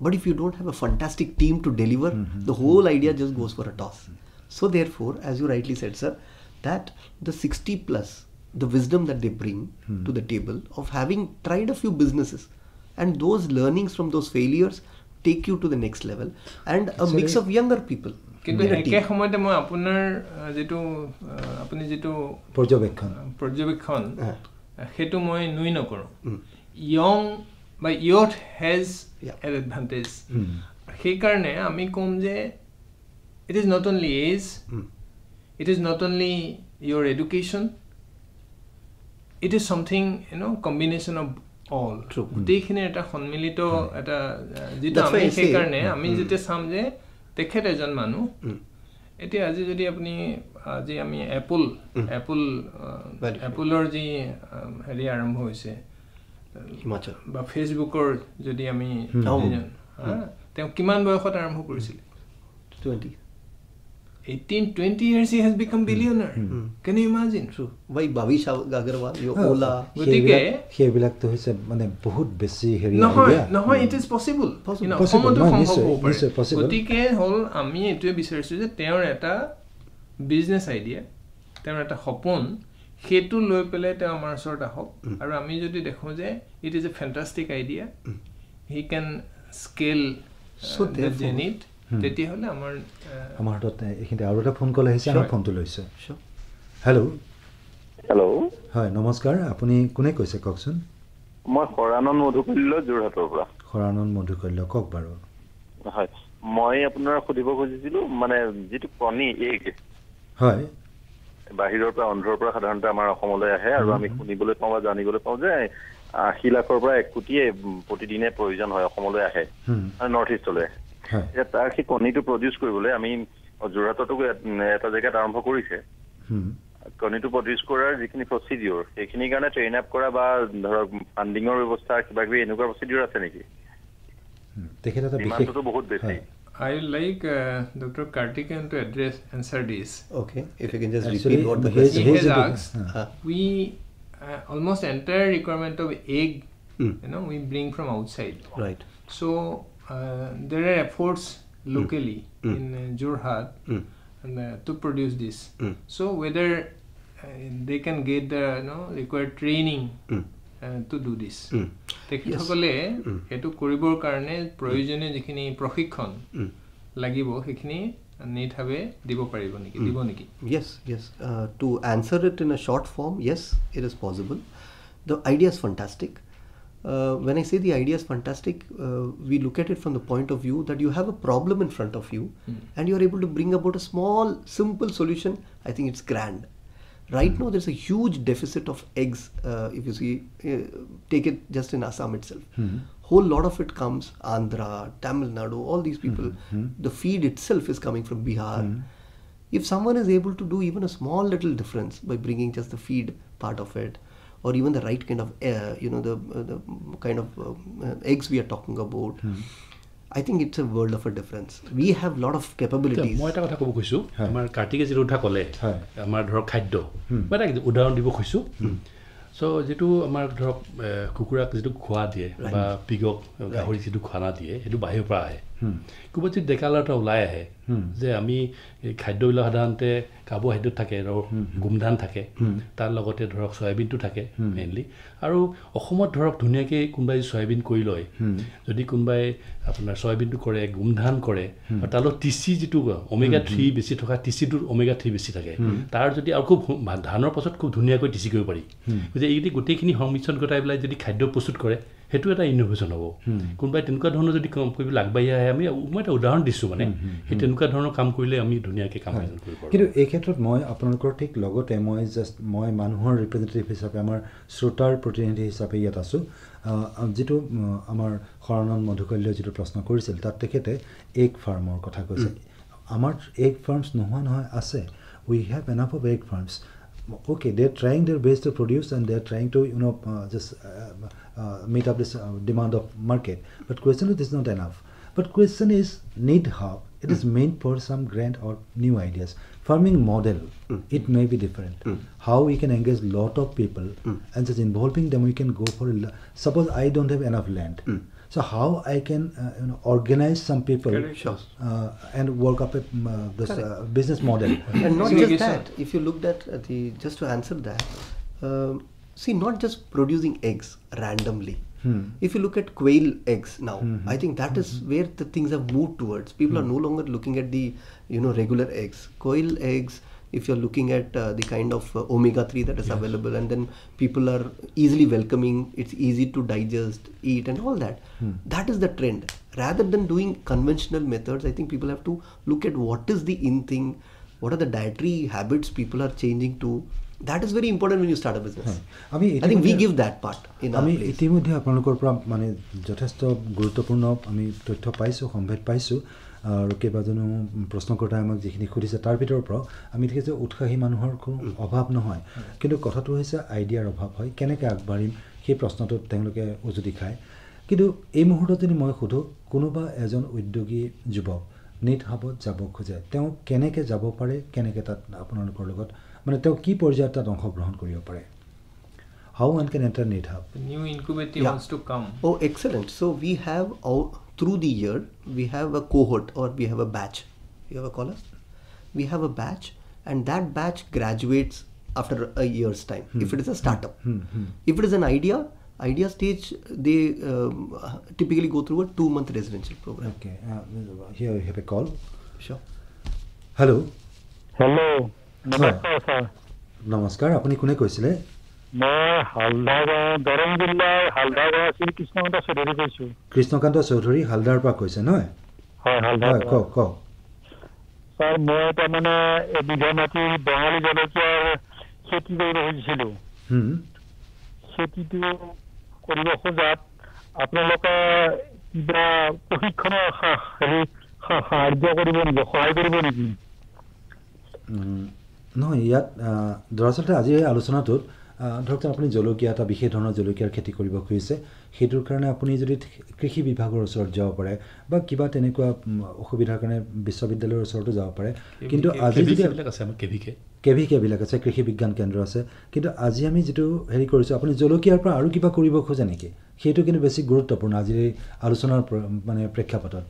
but if you don't have a fantastic team to deliver mm-hmm. the whole idea just goes for a toss so therefore as you rightly said sir that the 60 plus the wisdom that they bring hmm. to the table of having tried a few businesses and those learnings from those failures take you to the next level and a mix Actually- of younger people কিন্তু একে. সময়তে মই আপোনাৰ যিটো আপুনি যিটো পৰ্যবেক্ষণ পৰ্যবেক্ষণ। সেইটো মই নুই নকৰোঁ য়ং বা ইয়থ হেজ. এন এডভান্টেজ সেইকাৰণে আমি ক'ম যে it is not only age. It is not only your education it is something you know combination of all. গোটেইখিনিৰ এটা সন্মিলিত এটা যিটো আমি সেইকাৰণে আমি যেতিয়া চাম যে তেখেত এজন মানুহ এতিয়া আজি যদি আপুনি আজি আমি এপল এপল. এপলৰ যি হেৰি আৰম্ভ হৈছে বা ফেচবুকৰ যদি আমি হা, তেওঁ কিমান বয়সত আৰম্ভ কৰিছিলে? টুৱেণ্টি আগৰৱাল ইউ গতিকে সেইবিলাক- সেইবিলাকতো হৈছে মানে বহুত বেছি হেৰি নহয় idea। নহয় ইট ইজ পচিবল Possible, অসমতো নহয়, সম্ভৱ নিশ্চয়, হ'ব পাৰে নিশ্চয় possible। গতিকে হ'ল আমি এইটোৱে বিচাৰিছোঁ যে তেওঁৰ এটা বিজনেছ আইডিয়া তেওঁৰ এটা সপোন সেইটো লৈ পেলাই তেওঁ আমাৰ ওচৰত আহক আৰু আমি যদি দেখোঁ যে it is a fantastic idea he can scale Zenit তেতিয়াহ'লে আমাৰ আমাৰ হাতত এইখিনিতে আৰু এটা ফোন কল আহিছে আমাৰ ফোনটো লৈছে. হেল্ল' হেল্ল' হয় নমস্কাৰ আপুনি কোনে কৈছে কওকচোন? মই সৰানন্দ মধুকুল্য যোৰহাটৰ পৰা। সৰানন্দ মধুকল্য কওক বাৰু। হয় মই আপোনাৰ সুধিব খুজিছিলো মানে যিটো কণী এগ হয়। বাহিৰৰ পৰা অন্ধ্ৰৰ পৰা সাধাৰণতে আমাৰ অসমলৈ আহে আৰু আমি শুনিবলৈ পাওঁ বা জানিবলৈ পাওঁ যে আশী লাখৰ পৰা এক কোটিয়ে প্ৰতিদিনে প্ৰয়োজন হয় অসমলৈ আহে। নৰ্থ ইষ্টলৈ আহে। এতিয়া তাৰ সেই কণীটো প্ৰডিউচ কৰিবলৈ আমি যোৰহাটতো এটা জেগাত আৰম্ভ কৰিছে হুম, কণীটো প্ৰডিউচ কৰাৰ যিখিনি প্ৰচিডিঅ'ৰ সেইখিনিৰ কাৰণে ট্ৰেইন আপ কৰা বা ধৰক ফাণ্ডিঙৰ ব্যৱস্থা কিবা কিবি এনেকুৱা প্ৰচিডিঅ'ৰ আছে নেকি ডিমাণ্ডটোতো বহুত বেছি। I would like uh, Dr. Kartikeyan to address answer this. Okay, if you can just Actually, repeat what the question He here's has asked, uh, Huh. we uh, almost entire requirement of egg, Mm. you know, we bring from outside. Right. So uh, there are efforts locally Mm. in uh, Jorhat Mm. and, uh, to produce this. Mm. So whether uh, they can get the you know, required training Mm. uh, to do this. Mm. তেখেতসকলে Mm. সেইটো কৰিবৰ কাৰণে প্ৰয়োজনীয় যিখিনি প্ৰশিক্ষণ Mm. লাগিব সেইখিনি নিটভাৱে দিব পাৰিব নেকি দিব নেকি Yes, yes. Uh, to answer it in a short form, yes, it is possible. The idea is fantastic. Uh, when I say the idea is fantastic, uh, we look at it from the point of view that you have a problem in front of you and you are able to bring about a small, simple solution. I think it's grand. Right now, there's a huge deficit of eggs. Uh, if you see, uh, take it just in Assam itself. Whole lot of it comes Andhra, Tamil Nadu, all these people. The feed itself is coming from Bihar. If someone is able to do even a small little difference by bringing just the feed part of it, or even the right kind of, uh, you know, the uh, the kind of uh, uh, eggs we are talking about, I think it's a world of a difference. We have lot of এতিয়া capabilities. মই এটা কথা ক'ব খুজিছোঁ হয়। আমাৰ কাৰ্তিকে যিটো কথা ক'লে হয়। আমাৰ ধৰক খাদ্য মই এটা উদাহৰণ দিব খুজিছোঁ চ' যিটো আমাৰ ধৰক এ, কুকুৰাক যিটো খোৱা দিয়ে বা পিগক গাহৰি যিটো খানা দিয়ে সেইটো বাহিৰৰ পৰা আহে ক'ৰবাত যদি ডেকা এটা ওলাই আহে যে আমি এই খাদ্যবিলাক সাধাৰণতে কাৰ্বহাইড্ৰেট থাকে ধৰক গোমধান থাকে। তাৰ লগতে ধৰক চয়াবিনটো থাকে মেইনলি আৰু অসমত ধৰক ধুনীয়াকৈ কোনোবাই চয়াবিন কৰি লয় যদি কোনোবাই আপোনাৰ চয়াবিনটো কৰে গোমধান কৰে তাৰ লগত টিচি যিটো অমেগা থ্ৰী বেছি থকা টিচিটোৰ অমেগা থ্ৰী বেছি থাকে তাৰ যদি আৰু খুব ধানৰ পাছত খুব ধুনীয়াকৈ টিচি কৰিব পাৰি। গতিকে এইখিনি গোটেইখিনি সংমিশ্ৰণ ঘটাই পেলাই যদি খাদ্য প্ৰস্তুত কৰে সেইটো এটা ইন'ভেশ্যন হ'ব। কোনোবাই তেনেকুৱা ধৰণৰ যদি কাম কৰিবলৈ আগবাঢ়ি আহে আমি মই এটা উদাহৰণ দিছোঁ মানে। সেই তেনেকুৱা ধৰণৰ কাম কৰিলে আমি ধুনীয়াকৈ কাম। আয়োজন কৰিব পাৰোঁ। কিন্তু এই ক্ষেত্ৰত মই আপোনালোকৰ ঠিক লগতে মই জাষ্ট মই মানুহৰ ৰিপ্ৰেজেণ্টেটিভ হিচাপে আমাৰ শ্ৰোতাৰ প্ৰতিনিধি হিচাপে ইয়াত আছোঁ। যিটো আমাৰ শৰণানন্দ মধুকল্যই যিটো প্ৰশ্ন কৰিছিল তাত তেখেতে এগ ফাৰ্মৰ কথা কৈছে। আমাৰ এগ ফাৰ্মছ নোহোৱা নহয় আছে। We have enough of egg farms okay they're trying their best to produce and they're trying to you know uh, just uh, uh, meet up this uh, demand of market. But question is this is not enough. But question is need how it is meant for some grand or new ideas. Farming model it may be different. How we can engage lot of people and just involving them we can go for a lo- suppose i don't have enough land. So how i can uh, you know organize some people uh, and work up a uh, this uh, business model? And not So, just yes, sir. that if you looked at uh, the just to answer that um, see not just producing eggs randomly. Hmm. if you look at quail eggs now i think that is where the things have moved towards. People are no longer looking at the you know regular eggs. Quail eggs if you're looking at uh, the kind of uh, omega 3 that is available and then people are easily welcoming it's easy to digest eat and all that. That is the trend. Rather than doing conventional methods i think people have to look at what is the in thing what are the dietary habits people are changing to that is very important when you start a business. আমি I think we ইতিমধ্যে- give that part in our আমি. ইতিমধ্যে আপোনালোকৰ পৰা মানে যথেষ্ট গুৰুত্বপূৰ্ণ আমি তথ্য পাইছোঁ সম্ভেদ পাইছোঁ আৰু কেইবাজনো প্ৰশ্নকৰ্তাই আমাক যিখিনি সুধিছে তাৰ ভিতৰৰ পৰাও আমি দেখিছোঁ উৎসাহী মানুহৰ কোনো অভাৱ নহয় কিন্তু কথাটো হৈছে আইডিয়াৰ অভাৱ হয় কেনেকৈ আগবাঢ়িম সেই প্ৰশ্নটোত তেওঁলোকে উজুতি খায় কিন্তু এই মুহূৰ্তত যদি মই সোধোঁ কোনোবা এজন উদ্যোগী যুৱক নিট হাবত যাব খোজে তেওঁ কেনেকৈ যাব পাৰে কেনেকৈ তাত আপোনালোকৰ লগত মানে তেওঁ কি পৰ্যায়ত তাত অংশগ্ৰহণ কৰিব পাৰে how one can enter Nit Hub New incubator Yeah. wants to come. Oh, excellent. So we have all through the year we have a cohort or we have a batch. You ever call us? We have a batch, and that batch graduates after a year's time. If it is a startup, if it is an idea, idea stage, they um, typically go through a two-month residential program. Okay, uh, here you have a call. Sure. Hello. Hello' নমস্কাৰ। Sir নমস্কাৰ আপুনি কোনে কৈছিলে? মই হালদা গাঁও দৰং জিলাৰ হালদা গাঁও শ্ৰীকৃষ্ণকান্ত চৌধুৰী কৈছোঁ। কৃষ্ণকান্ত চৌধুৰী হালদাৰ পৰা কৈছে নহয়? হয় হালদা হয় কওক কওক। ছাৰ মই তাৰমানে এবিঘা মাটি বঙালী জলকীয়াৰ খেতি কৰিব খুজিছিলোঁ খেতিটো কৰিব খোজাত আপোনালোকে কিবা প্ৰশিক্ষণৰ হেৰি সাহাৰ্য কৰিব নেকি সহায় কৰিব নেকি? নহয় ইয়াত দৰাচলতে আজিৰ এই আলোচনাটোত ধৰক আপুনি জলকীয়া এটা বিশেষ ধৰণৰ জলকীয়াৰ খেতি কৰিব খুজিছে সেইটোৰ কাৰণে আপুনি যদি কৃষি বিভাগৰ ওচৰত যাব পাৰে বা কিবা তেনেকুৱা অসুবিধাৰ কাৰণে বিশ্ববিদ্যালয়ৰ ওচৰতো যাব পাৰে। কিন্তু আজি যদি কেভিকে। কেভি কেবিলাক আছে কৃষি বিজ্ঞান কেন্দ্ৰ আছে কিন্তু আজি আমি যিটো হেৰি কৰিছোঁ আপুনি জলকীয়াৰ পৰা আৰু কিবা কৰিব খোজে নেকি? সেইটো কিন্তু বেছি গুৰুত্বপূৰ্ণ আজিৰ এই আলোচনাৰ মানে প্ৰেক্ষাপটত।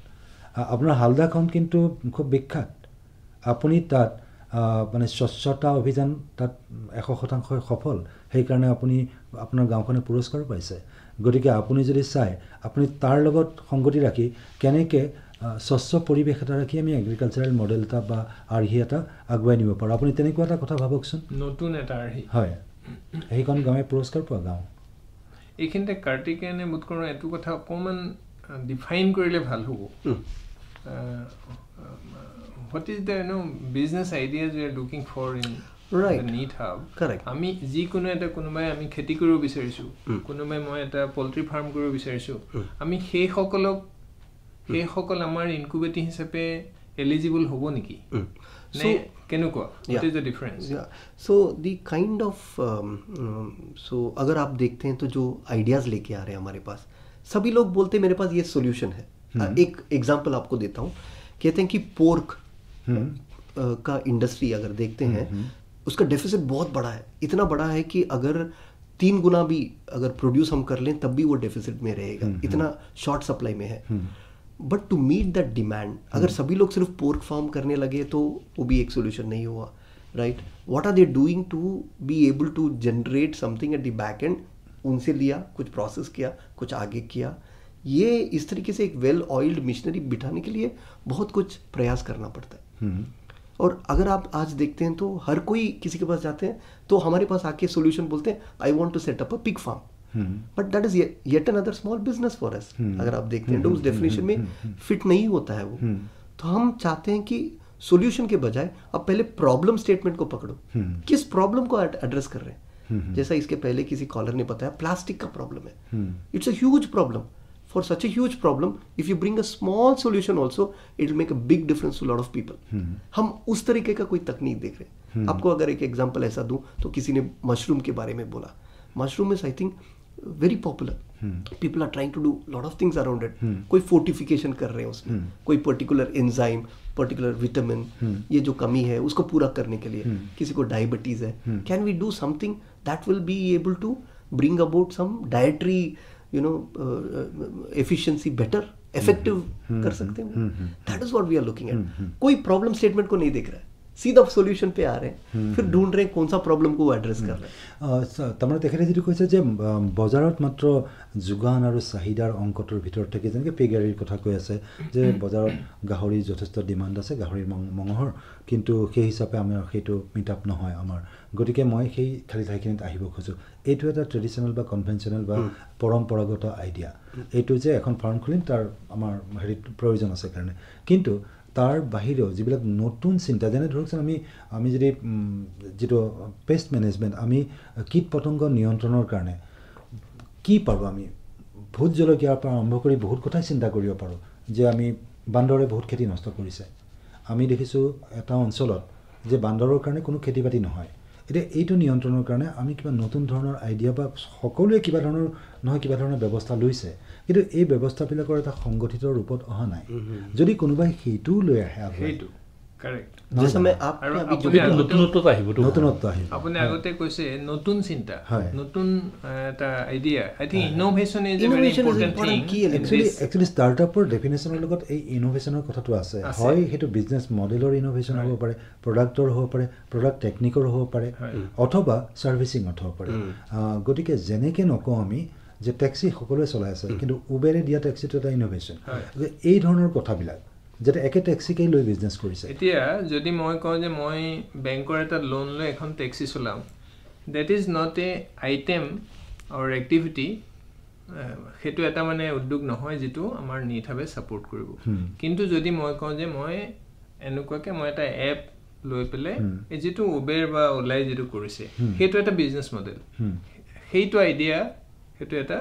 আপোনাৰ হালদাখন কিন্তু খুব বিখ্যাত। আপুনি তাত মানে স্বচ্ছতা অভিযান তাত এশ শতাংশই সফল। সেইকাৰণে আপুনি আপোনাৰ গাঁওখনে পুৰস্কাৰো পাইছে। গতিকে আপুনি যদি চায় আপুনি তাৰ লগত সংগতি ৰাখি কেনেকৈ স্বচ্ছ পৰিৱেশ এটা ৰাখি আমি এগ্ৰিকালচাৰেল মডেল এটা বা আৰ্হি এটা আগুৱাই নিব পাৰোঁ। আপুনি তেনেকুৱা এটা কথা ভাবকচোন। নতুন এটা আৰ্হি। হয়। সেইখন গাঁৱে পুৰস্কাৰ পোৱা গাঁও। এইখিনিতে কাৰ্তিকেয়নে বোধ কৰোঁ এইটো কথা অকণমান ডিফাইন কৰিলে ভাল হ'ব। What is the no business ideas we are looking for in Right. Nit Hub Correct. আমি যিকোনো এটা কোনোবাই আমি খেতি কৰিব বিচাৰিছোঁ Mm. কোনোবাই মই এটা পল্ট্ৰি ফাৰ্ম কৰিব বিচাৰিছোঁ আমি সেইসকলক সেইসকল আমাৰ ইনকুবেটিং হিচাপে এলিজিবল হ'ব নেকি Mm. নে So- কেনেকুৱা Yeah. What is the difference Yeah. So the kind of um, um, so अगर आप देखते हैं तो जो आइडियाज लेके आ रहे हैं हमारे पास सभी लोग बोलते हैं मेरे पास ये सोल्यूशन है हम्म। एक एग्जांपल आपको देता हूँ कहते हैं कि पोर्क हम्म। का इंडस्ट्री अगर देखते हैं हम्म। उसका डेफिसिट बहुत बड़ा है। इतना बड़ा है कि अगर तीन गुना भी अगर प्रोड्यूस हम कर लें तब भी वो डेफिसिट में रहेगा। हम्म, इतना शॉर्ट सप्लाई में है। हम्म। But to meet that demand अगर सभी लोग सिर्फ़ पोर्क फार्म करने लगे तो वो भी एक सोल्यूशन नहीं हुआ right what are they doing to be able to generate something at the back end उनसे लिया कुछ प्रोसेस किया कुछ आगे किया। ये इस तरीके से एक वेल ऑयल्ड मिशनरी बिठाने के लिए बहुत कुछ प्रयास करना पड़ता है। हम्म। और अगर आप आज देखते हैं तो हर कोई किसी के पास जाते हैं तो हमारे पास आके सोल्यूशन बोलते हैं I want to set up a pig farm. But that is yet another small business for hmm. अगर आप देखते हैं तो उस डेफिनेशन में। फिट नहीं होता है वो। तो हम चाहते हैं कि सोल्यूशन के बजाय आप पहले प्रॉब्लम स्टेटमेंट को पकड़ो। किस प्रॉब्लम को एड्रेस कर रहे। हैं जैसा इसके पहले किसी कॉलर ने बताया प्लास्टिक का प्रॉब्लम है। It's a huge problem for such a huge problem if you bring a small solution also it will make a big difference to a lot of people hmm. हम उस तरीके का कोई तकनीक देख रहे हैं हम्म। आपको अगर एक एग्जांपल ऐसा दूँ तो किसी ने मशरूम के बारे में बोला mushroom is I think very popular. People are trying to do lot of things around it. कोई फोर्टिफिकेशन कर रहे हैं उसमें हम्म। कोई पर्टिकुलर एंजाइम पर्टिकुलर विटामिन। ये जो कमी है उसको पूरा करने के लिए हम्म। किसी को डायबिटीज़ है। Can we do something that will be able to bring about some dietary you know efficiency better effective. कर सकते हैं। That is what we are looking at. कोई प्रॉब्लम स्टेटमेंट को नहीं देख रहा है सीधा सोल्यूशन पे आ रहे हम्म, हैं फिर हम्म। ढूंढ रहे हैं कौन सा प्रॉब्लम को वो एड्रेस कर रहे हैं আহ, চ- তাৰমানে তেখেতে যিটো কৈছে যে আহ, বজাৰত মাত্ৰ যোগান আৰু চাহিদাৰ অংকটোৰ ভিতৰত থাকি যেনেকৈ পেগাৰীৰ কথা কৈ আছে যে বজাৰত গাহৰিৰ যথেষ্ট ডিমাণ্ড আছে গাহৰিৰ মং মঙহৰ কিন্তু সেই হিচাপে আমাৰ সেইটো মিট আপ নহয় আমাৰ গতিকে মই সেই খালী ঠাইখিনিত আহিব খোজোঁ এইটো এটা ট্ৰেডিশ্যনেল বা কনভেনশ্যনেল বা পৰম্পৰাগত আইডিয়া এইটো যে এখন ফাৰ্ম খুলিম তাৰ আমাৰ হেৰিত প্ৰয়োজন আছে কাৰণে কিন্তু তাৰ বাহিৰেও যিবিলাক নতুন চিন্তা যেনে ধৰকচোন আমি আমি যদি যিটো পেষ্ট মেনেজমেণ্ট আমি কীট পতংগ নিয়ন্ত্ৰণৰ কাৰণে কি পাৰোঁ আমি? ভোট জলকীয়াৰ পৰা আৰম্ভ কৰি বহুত কথাই চিন্তা কৰিব পাৰোঁ যে আমি বান্দৰে বহুত খেতি নষ্ট কৰিছে। আমি দেখিছোঁ এটা অঞ্চলত যে বান্দৰৰ কাৰণে কোনো খেতি বাতি নহয়। এতিয়া এইটো নিয়ন্ত্ৰণৰ কাৰণে আমি কিবা নতুন ধৰণৰ আইডিয়া বা সকলোৱে কিবা ধৰণৰ নহয় কিবা ধৰণৰ ব্যৱস্থা লৈছে। কিন্তু এই ব্যৱস্থাবিলাকৰ এটা সংগঠিত ৰূপত অহা নাই। যদি কোনোবাই সেইটোও লৈ আহে আপুনি আগতে কৈছে নতুন চিন্তা নতুন এটা idea I think innovation is ষ্টাৰ্টআপৰ ডেফিনেশ্যনৰ লগত এই ইন'ভেশ্যনৰ কথাটো আছে। হয় সেইটো বিজনেছ মডেলৰ ইন'ভেশ্যন হ'ব পাৰে প্ৰডাক্টৰ হ'ব পাৰে প্ৰডাক্ট টেকনিকৰ হ'ব পাৰে অথবা চাৰ্ভিচিঙত হ'ব পাৰে। গতিকে যেনেকৈ নকওঁ আমি যে টেক্সি সকলোৱে চলাই আছে কিন্তু উবেৰে দিয়া টেক্সিটো এটা ইন'ভেশ্যন হয়। এই ধৰণৰ কথাবিলাক যাতে একে টেক্সিকেই লৈ বিজনেছ কৰিছে এতিয়া যদি মই কওঁ যে মই বেংকৰ এটা লোন লৈ এখন টেক্সি চলাম that is not a item or activity সেইটো এটা মানে উদ্যোগ নহয় যিটো আমাৰ নিটভাৱে ছাপোৰ্ট কৰিব। কিন্তু যদি মই কওঁ যে মই এনেকুৱাকৈ মই এটা এপ লৈ পেলাই। এই যিটো উবেৰ বা ওলাই যিটো কৰিছে। সেইটো এটা বিজনেছ মডেল। সেইটো আইডিয়া সেইটো এটা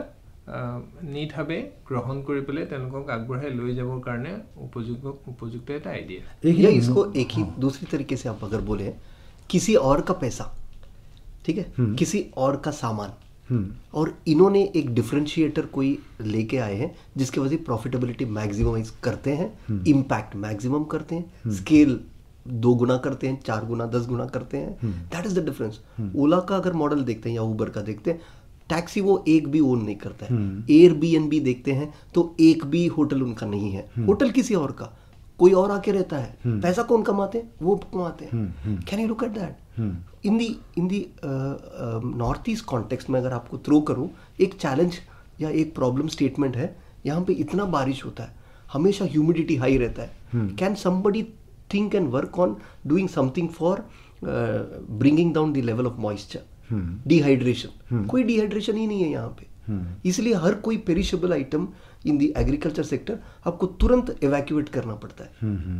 আহ, নিটভাৱে গ্ৰহণ কৰি পেলাই তেওঁলোকক আগবঢ়াই লৈ যাবৰ কাৰণে উপযোগ্য উপযুক্ত এটা আইডিয়া या এইখিনি इसको মো- एक ही दूसरी तरीके से आप अगर बोले किसी और का पैसा ठीक है हम्म। किसी और का सामान হুম, और इन्होंने एक डिफरेंशिएटर कोई लेके आए हैं जिसके वजह से प्रॉफिटेबिलिटी मैक्सिममाइज करते हैं इम्पैक्ट मैक्सिमम करते हैं स्केल दो गुना करते हैं चार गुना दस गुना करते हैं that is the difference Ola का अगर मॉडल देखते हैं या उबर का देखते हैं टैक्सी वो एक भी ओन नहीं करता है। एयर बी एन बी देखते हैं तो एक भी होटल उनका नहीं है। होटल किसी और का कोई और आके रहता है। पैसा कौन कमाते हैं? वो कमाते हैं? Can you look at that in the in the north east context में अगर आपको थ्रो करूँ एक चैलेंज या एक प्रॉब्लम स्टेटमेंट है यहाँ पे इतना बारिश होता है हमेशा ह्यूमिडिटी हाई रहता है। Can somebody think and work on doing something for bringing down the level of moisture dehydration कोई डिहाइड्रेशन ही नहीं है यहाँ पे इसलिए हर कोई perishable item in the agriculture sector आपको तुरंत एवैक्यूएट करना पड़ता है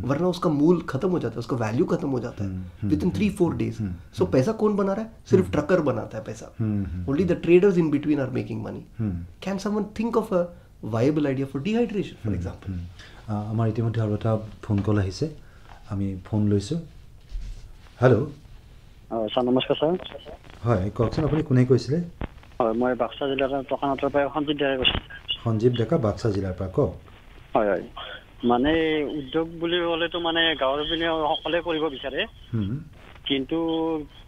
वरना उसका मूल खत्म हो जाता है उसका वैल्यू खत्म हो जाता है within three four days so पैसा कौन बना रहा है सिर्फ ट्रकर बनाता है पैसा only the traders in between are making money can someone think of a viable idea for dehydration for example আহ, আমাৰ ইতিমধ্যে আৰু এটা ফোন কল আহিছে আমি ফোন লৈছোঁ হেল্ল' ছাৰ নমস্কাৰ ছাৰ হয় কওকচোন আপুনি কোনে কৈছিলে? হয় মই বাক্সা জিলাৰ টকানাটৰ পৰা সঞ্জিত দাই কৈছোঁ সঞ্জীৱ ডেকা বাক্সা জিলাৰ পৰা কওক। হয় হয়। মানে উদ্যোগ বুলি ক'লেতো মানে গাঁৱৰ পিনে সকলোৱে কৰিব বিচাৰে। কিন্তু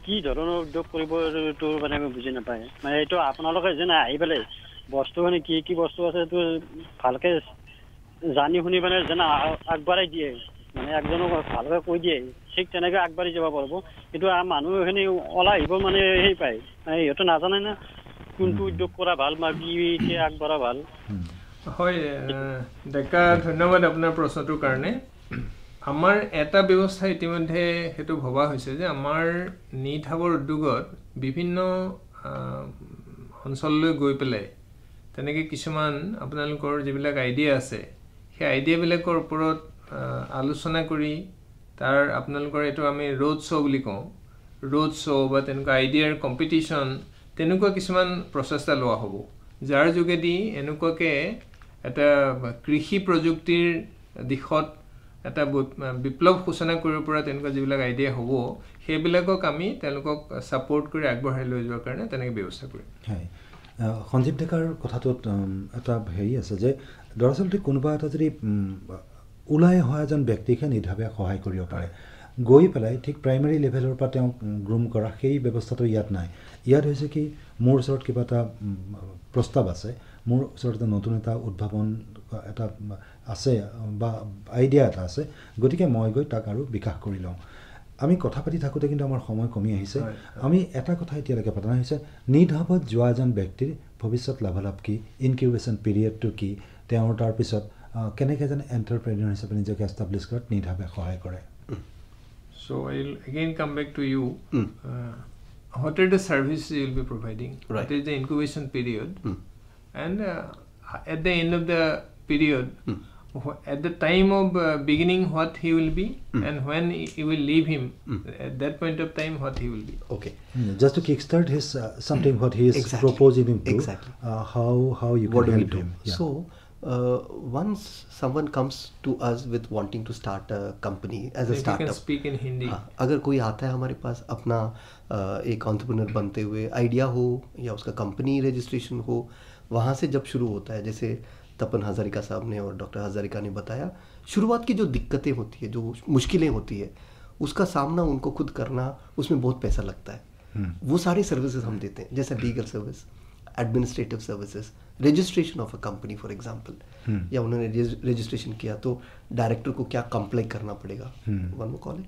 কি ধৰণৰ উদ্যোগ কৰিব এইটো মানে বুজি নাপায়। মানে এইটো আপোনালোকে যেনে আহি পেলাই বস্তুখিনি কি কি বস্তু আছে এইটো ভালকে জানি শুনি মানে যেনে আগবঢ়াই দিয়ে। মানে একজনক ভালকে কৈ দিয়ে। ঠিক তেনেকে আগবাঢ়ি যাব পাৰিব কিন্তু মানুহখিনি ওলাই আহিব মানে সেই পায়। সিহঁতে নাজানে না কোনটো উদ্যোগ কৰা ভাল বা কি আগবঢ়া ভাল। হয় ডেকা ধন্যবাদ আপোনাৰ প্ৰশ্নটোৰ কাৰণে। আমাৰ এটা ব্যৱস্থা ইতিমধ্যে সেইটো ভবা হৈছে যে আমাৰ নিট হাবৰ উদ্যোগত বিভিন্ন অঞ্চললৈ গৈ পেলাই তেনেকৈ কিছুমান আপোনালোকৰ যিবিলাক আইডিয়া আছে সেই আইডিয়াবিলাকৰ ওপৰত আলোচনা কৰি তাৰ আপোনালোকৰ এইটো আমি ৰোড শ্ব' বুলি কওঁ। ৰোড শ্ব' বা তেনেকুৱা আইডিয়াৰ কম্পিটিশ্যন তেনেকুৱা কিছুমান প্ৰচেষ্টা লোৱা হ'ব। যাৰ যোগেদি এনেকুৱাকৈ এটা কৃষি প্ৰযুক্তিৰ দিশত এটা বিপ্লৱ সূচনা কৰিব পৰা তেনেকুৱা যিবিলাক আইডিয়া হ'ব সেইবিলাকক আমি তেওঁলোকক ছাপৰ্ট কৰি আগবঢ়াই লৈ যোৱাৰ কাৰণে তেনেকৈ ব্যৱস্থা কৰিম। হয়। সঞ্জীৱ ডেকাৰ কথাটোত এটা হেৰি আছে যে দৰাচলতে কোনোবা এটা যদি ওলাই অহা এজন ব্যক্তিকহে নিৰ্ভাৱে সহায় কৰিব পাৰে। গৈ পেলাই ঠিক প্ৰাইমেৰী লেভেলৰ পৰা তেওঁক গ্ৰুম কৰা সেই ব্যৱস্থাটো ইয়াত নাই। ইয়াত হৈছে কি মোৰ ওচৰত কিবা এটা প্ৰস্তাৱ আছে। মোৰ ওচৰত এটা নতুন এটা উদ্ভাৱন এটা আছে বা আইডিয়া এটা আছে। গতিকে মই গৈ তাক আৰু বিকাশ কৰি লওঁ। আমি কথা পাতি থাকোঁতে কিন্তু আমাৰ সময় কমি আহিছে। আমি এটা কথা এতিয়ালৈকে পতা নাই হৈছে নিধাৱত যোৱা এজন ব্যক্তিৰ ভৱিষ্যত লাভালাভ কি ইনকিউবেশ্যন পিৰিয়ডটো কি তেওঁৰ তাৰপিছত কেনেকৈ এজন এণ্টাৰপ্ৰেনিয়ৰ হিচাপে নিজকে এষ্টাব্লিছ কৰাত নিধাৱে সহায় কৰে So I'll again come back to you. Mm. Uh, what are the services you'll be providing? Right. What is the incubation period? Mm. And uh, at the end of the period, Mm. at the time of uh, beginning what he will be Mm. and when you will leave him Mm. at that point of time what he will be Okay. Mm, just to kickstart his uh, something what he is Exactly. proposing him to Exactly. uh, how how you can what do we help do? him yeah. So, uh, once someone comes to us with wanting to start a company as a startup, speak in hindi. हाँ, अगर कोई आता है हमारे पास अपना अ, एक entrepreneur बनते हुए आइडिया हो या उसका कंपनी रजिस्ट्रेशन हो वहाँ से जब शुरू होता है जैसे तपन हजारिका साहब ने और डॉक्टर हजारिका ने बताया शुरुआत की जो दिक्कतें होती है जो मुश्किलें होती है उसका सामना उनको खुद करना उसमें बहुत पैसा लगता है। वो सारी सर्विसेज़ हम देते हैं जैसे legal service administrative services registration of a company for example या उन्होंने रजिस्ट्रेशन किया तो डायरेक्टर को क्या कंप्लाई करना पड़ेगा? वन वो कॉल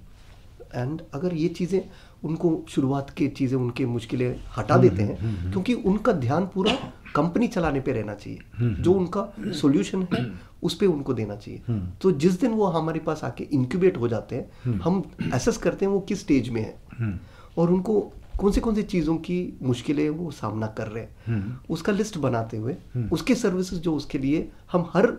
एंड अगर ये चीज़ें उनको शुरुआत की चीज़ें उनके मुश्किलें हटा देते हैं क्योंकि उनका ध्यान पूरा कंपनी चलाने पे रहना चाहिए। जो उनका सोल्यूशन है उस पे उनको देना चाहिए। तो जिस दिन वो हमारे पास आके इंक्यूबेट हो जाते हैं हम एसेस करते हैं वो किस स्टेज में है। और उनको कौन से कौन से चीज़ों की मुश्किलें वो सामना कर रहे हैं। उसका लिस्ट बनाते हुए उसके सर्विसेज़ जो उसके लिए हम हर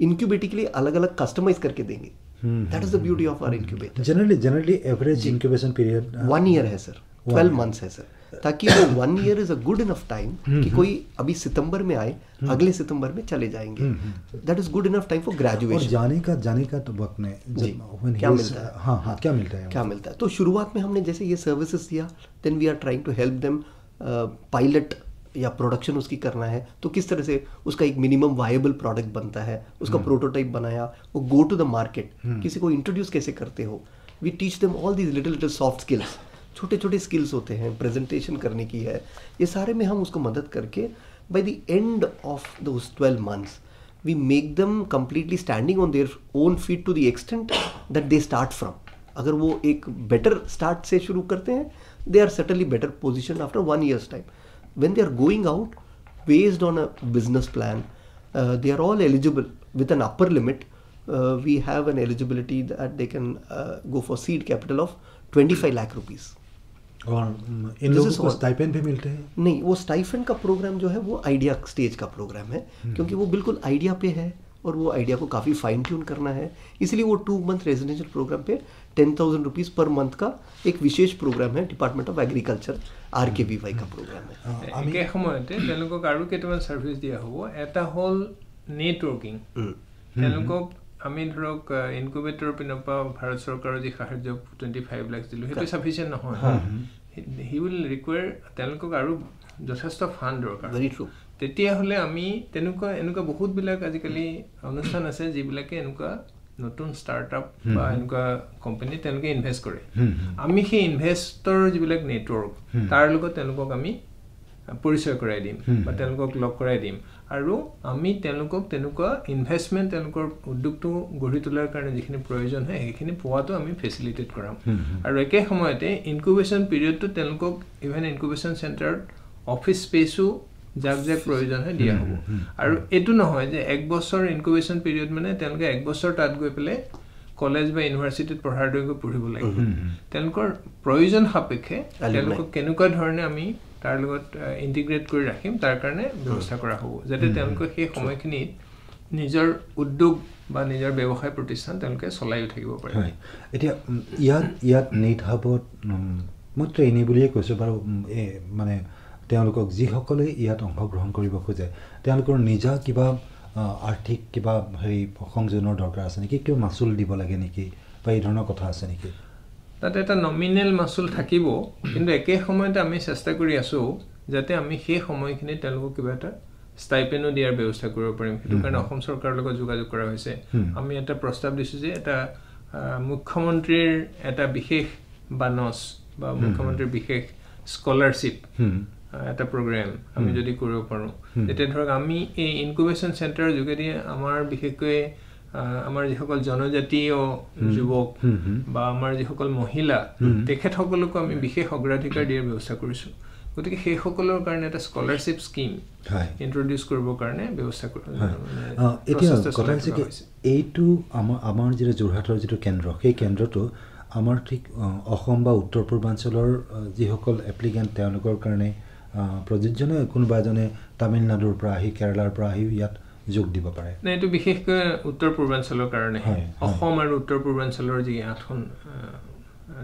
इंक्यूबेटी के लिए अलग अलग कस्टमाइज करके देंगे। That is the beauty of our incubator generally generally average incubation period one year है सर ट्वेल्व मंथ्स है सर ताकि वो one year is a good enough time कि कोई अभी सितंबर में आए अगले सितंबर में चले जाएँगे। That is good enough time for और ग्रेजुएशन जाने का जाने का तो वक्त he क्या मिलता है? हाँ हाँ क्या मिलता है? क्या मिलता है? तो शुरुआत में हमने जैसे ये सर्विसेज़ दिया then we are trying to help them pilot या प्रोडक्शन उसकी करना है। तो किस तरह से उसका एक मिनिमम वायबल प्रोडक्ट बनता है उसका प्रोटोटाइप बनाया वो गो टू द मार्केट किसी को इंट्रोड्यूस कैसे करते हो? We teach them all these little little soft skills छोटे छोटे स्किल्स होते हैं प्रेजेंटेशन करने की है, ये सारे में हम उसको मदद करके by the end of those twelve months we make them completely standing on their own feet to the extent that they start from अगर वो एक बेटर स्टार्ट से शुरू करते हैं they are suddenly better position after one years time when they are going out based on a business plan they are all eligible with an upper limit we have an eligibility that they can go for seed capital of twenty five lakh rupees और mm, in This लोगों is को all. Stipend भी मिलते हैं नहीं वो stipend का programme जो है वो आइडिया स्टेज का प्रोग्राम है क्योंकि वो बिल्कुल आइडिया पे है और वो आइडिया को काफ़ी फाइन ट्यून करना है इसलिए वो टू मंथ रेजिडेंशियल प्रोग्राम पे ten thousand rupees per month का एक विशेष प्रोग्राम है department of agriculture R K V Y का प्रोग्राम है আমি একে সময়তে তেওঁলোকক আৰু কেইটামান ছাৰ্ভিচ দিয়া হ'ব এটা হ'ল নেটৱৰ্কিং উম, তেওঁলোকক আমি ধৰক ইনকুবেটৰৰ পিনৰ পৰা ভাৰত চৰকাৰৰ যি সাহাৰ্য টুৱেণ্টি ফাইভ লাখ দিলোঁ সেইটো চাফিচিয়েণ্ট নহয় হি উইল ৰিকুৱেৰ তেওঁলোকক আৰু যথেষ্ট ফাণ্ড দৰকাৰ। তেতিয়াহ'লে আমি তেনেকুৱা এনেকুৱা বহুতবিলাক আজিকালি অনুষ্ঠান আছে যিবিলাকে এনেকুৱা নতুন ষ্টাৰ্টআপ বা এনেকুৱা কোম্পানী তেওঁলোকে ইনভেষ্ট কৰে। আমি সেই ইনভেষ্টৰ যিবিলাক নেটৱৰ্ক তাৰ লগত তেওঁলোকক আমি পৰিচয় কৰাই দিম বা তেওঁলোকক লগ কৰাই দিম। আৰু আমি তেওঁলোকক তেনেকুৱা ইনভেষ্টমেণ্ট তেওঁলোকৰ উদ্যোগটো গঢ়ি তোলাৰ কাৰণে যিখিনি প্ৰয়োজন হয় সেইখিনি পোৱাটো আমি ফেচিলিটেট কৰাম। আৰু একে সময়তে ইনকুবেশ্যন পিৰিয়ডটো তেওঁলোকক ইভেন ইনকুবেশ্যন চেণ্টাৰত অফিচ স্পেচো যাক যাক প্ৰয়োজন হয় দিয়া হ'ব। আৰু এইটো নহয় যে এক বছৰ ইনকুবেশ্যন পিৰিয়ড মানে তেওঁলোকে এক বছৰ তাত গৈ পেলাই কলেজ বা ইউনিভাৰ্চিটিত পঢ়াৰ দৰে গৈ পঢ়িব লাগিব। তেওঁলোকৰ প্ৰয়োজন সাপেক্ষে. তেওঁলোকক কেনেকুৱা ধৰণে আমি তাৰ লগত ইণ্টিগ্ৰেট কৰি ৰাখিম তাৰ কাৰণে ব্যৱস্থা কৰা হ'ব। যাতে তেওঁলোকে সেই সময়খিনিত নিজৰ উদ্যোগ বা নিজৰ ব্যৱসায় প্ৰতিষ্ঠান তেওঁলোকে চলাইও থাকিব পাৰে। হয়। এতিয়া ইয়াত ইয়াত নেট হাবত উম, মই ট্ৰেইনি বুলিয়ে কৈছোঁ বাৰু এই মানে তেওঁলোকক যিসকলে ইয়াত অংশগ্ৰহণ কৰিব খোজে তেওঁলোকৰ নিজা কিবা আৰ্থিক কিবা হেৰি সংযোজনৰ দৰকাৰ আছে নেকি? কিবা মাচুল দিব লাগে নেকি? বা এই ধৰণৰ কথা আছে নেকি? তাতে এটা নমিনেল মাচুল থাকিব কিন্তু একে সময়তে আমি চেষ্টা কৰি আছোঁ যাতে আমি সেই সময়খিনিত তেওঁলোকক কিবা এটা ষ্টাইপেনো দিয়াৰ ব্যৱস্থা কৰিব পাৰিম। সেইটো কাৰণে অসম চৰকাৰৰ লগত যোগাযোগ কৰা হৈছে। আমি এটা প্ৰস্তাৱ দিছোঁ যে এটা মুখ্যমন্ত্ৰীৰ এটা বিশেষ বানচ বা মুখ্যমন্ত্ৰীৰ বিশেষ স্কলাৰশ্বিপ এটা প্ৰগ্ৰেম আমি যদি কৰিব পাৰোঁ। তেতিয়া ধৰক আমি এই ইনকুবেশ্যন চেণ্টাৰৰ যোগেদি আমাৰ বিশেষকৈ আমাৰ যিসকল জনজাতীয় যুৱক বা আমাৰ যিসকল মহিলা তেখেতসকলকো আমি বিশেষ অগ্ৰাধিকাৰ দিয়াৰ ব্যৱস্থা কৰিছোঁ। গতিকে সেইসকলৰ কাৰণে এটা স্কলাৰশ্বিপ স্কিম হয়। ইণ্ট্ৰডিউচ কৰিবৰ কাৰণে ব্যৱস্থা কৰ- হয়। মানে আহ, এতিয়া প্ৰচেষ্টা কথা চলাই হৈছে থকা কি হৈছে। এইটো আমাৰ আমাৰ যিটো যোৰহাটৰ যিটো কেন্দ্ৰ সেই কেন্দ্ৰটো আমাৰ ঠিক অসম বা উত্তৰ পূৰ্বাঞ্চলৰ যিসকল এপ্লিকেণ্ট তেওঁলোকৰ কাৰণে প্ৰযোজ্য নে কোনোবা এজনে তামিলনাডুৰ পৰা আহি কেৰেলাৰ পৰা আহি ইয়াত যোগ দিব পাৰে নে এইটো বিশেষকৈ উত্তৰ পূৰ্বাঞ্চলৰ কাৰণে হয়, হয়। অসম আৰু উত্তৰ পূৰ্বাঞ্চলৰ যি আঠখন আহ,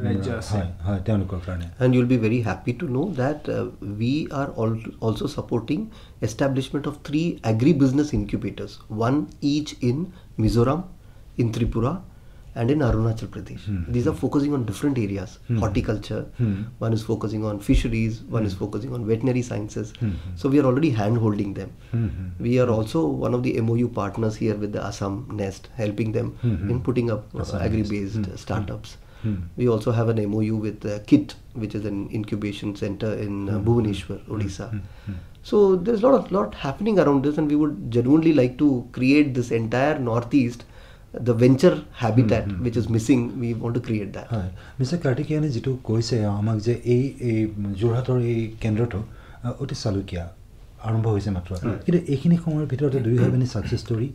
ৰাজ্য আছে হয় হয় তেওঁলোকৰ কাৰণে And you'll be very happy to know that uh, we are al- also supporting establishment of three agri-business incubators, one each in Mizoram, in Tripura, and in Arunachal Pradesh. Hmm. These are focusing on different areas: hmm. horticulture. Hmm. One is focusing on fisheries. One is focusing on veterinary sciences. So we are already hand-holding them. We are also one of the MOU partners here with the Assam Nest, helping them in putting up uh, agri-based uh, startups. We also have an MOU with uh, KIT, which is an incubation center in uh, Bhubaneswar, Odisha. So there's a lot of lot happening around this, and we would genuinely like to create this entire Northeast, the venture habitat which is missing. We want to create that. হয় mister কাৰ্তিকেয়ানে যিটো কৈছে আমাক যে এই এই যোৰহাটৰ এই কেন্দ্ৰটো অতি চালুকীয়া আৰম্ভ হৈছে মাত্ৰ কিন্তু এইখিনি সময়ৰ ভিতৰতে do we have any success story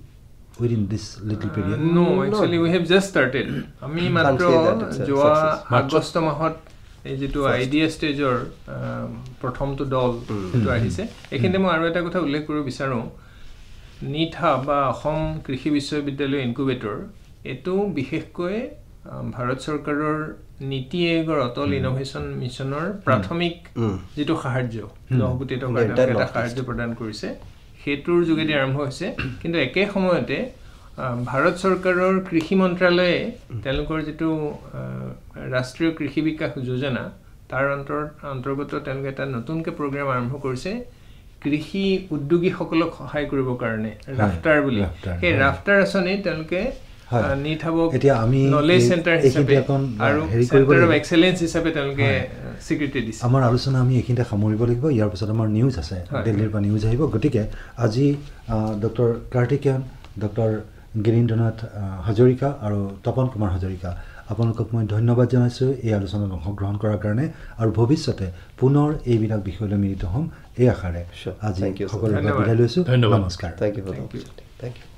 within this little period no actually we have just started আমি মাত্ৰ যোৱা. আগষ্ট মাহত এই যিটো আই ডি এ ষ্টেজৰ প্ৰথমটো দল যিটো আহিছে এইখিনিতে মই আৰু এটা কথা উল্লেখ কৰিব বিচাৰোঁ হাব বা অসম কৃষি বিশ্ববিদ্যালয় ইনকুবেটৰ এইটো বিশেষকৈ ভাৰত চৰকাৰৰ নীতি আয়োগৰ অটল ইন'ভেশ্যন মিছনৰ প্ৰাথমিক যিটো সাহাৰ্য দহ কোটি টকাৰ এটা. সাহাৰ্য প্ৰদান কৰিছে সেইটোৰ যোগেদি আৰম্ভ হৈছে। কিন্তু একে সময়তে ভাৰত চৰকাৰৰ কৃষি মন্ত্ৰালয়ে তেওঁলোকৰ যিটো ৰাষ্ট্ৰীয় কৃষি বিকাশ যোজনা তাৰ অন্তৰ অন্তৰ্গত তেওঁলোকে এটা নতুনকৈ প্ৰগ্ৰেম আৰম্ভ কৰিছে। কৃষি উদ্যোগীসকলক সহায় কৰিবৰ কাৰণে ৰাফ্টাৰ বুলি। সেই। ৰাফ্টাৰ আঁচনি তেওঁলোকে আমাৰ আলোচনা আমি এইখিনিতে সামৰিব লাগিব। ইয়াৰ পিছত আমাৰ নিউজ আছে। দিল্লীৰ পৰা নিউজ আহিব। গতিকে আজি ডক্টৰ কাৰ্তিকেয়ন ডক্টৰ গিৰীন্দ্ৰনাথ হাজৰিকা আৰু তপন কুমাৰ হাজৰিকা। আপোনালোকক মই ধন্যবাদ জনাইছোঁ এই আলোচনাত অংশগ্ৰহণ কৰাৰ কাৰণে। আৰু ভৱিষ্যতে পুনৰ এইবিলাক বিষয়লৈ মিলিত হ'ম। এই আশাৰে. আজি ধন্যবাদ। বিদায় লৈছোঁ ধন্যবাদ। নমস্কাৰ Thank you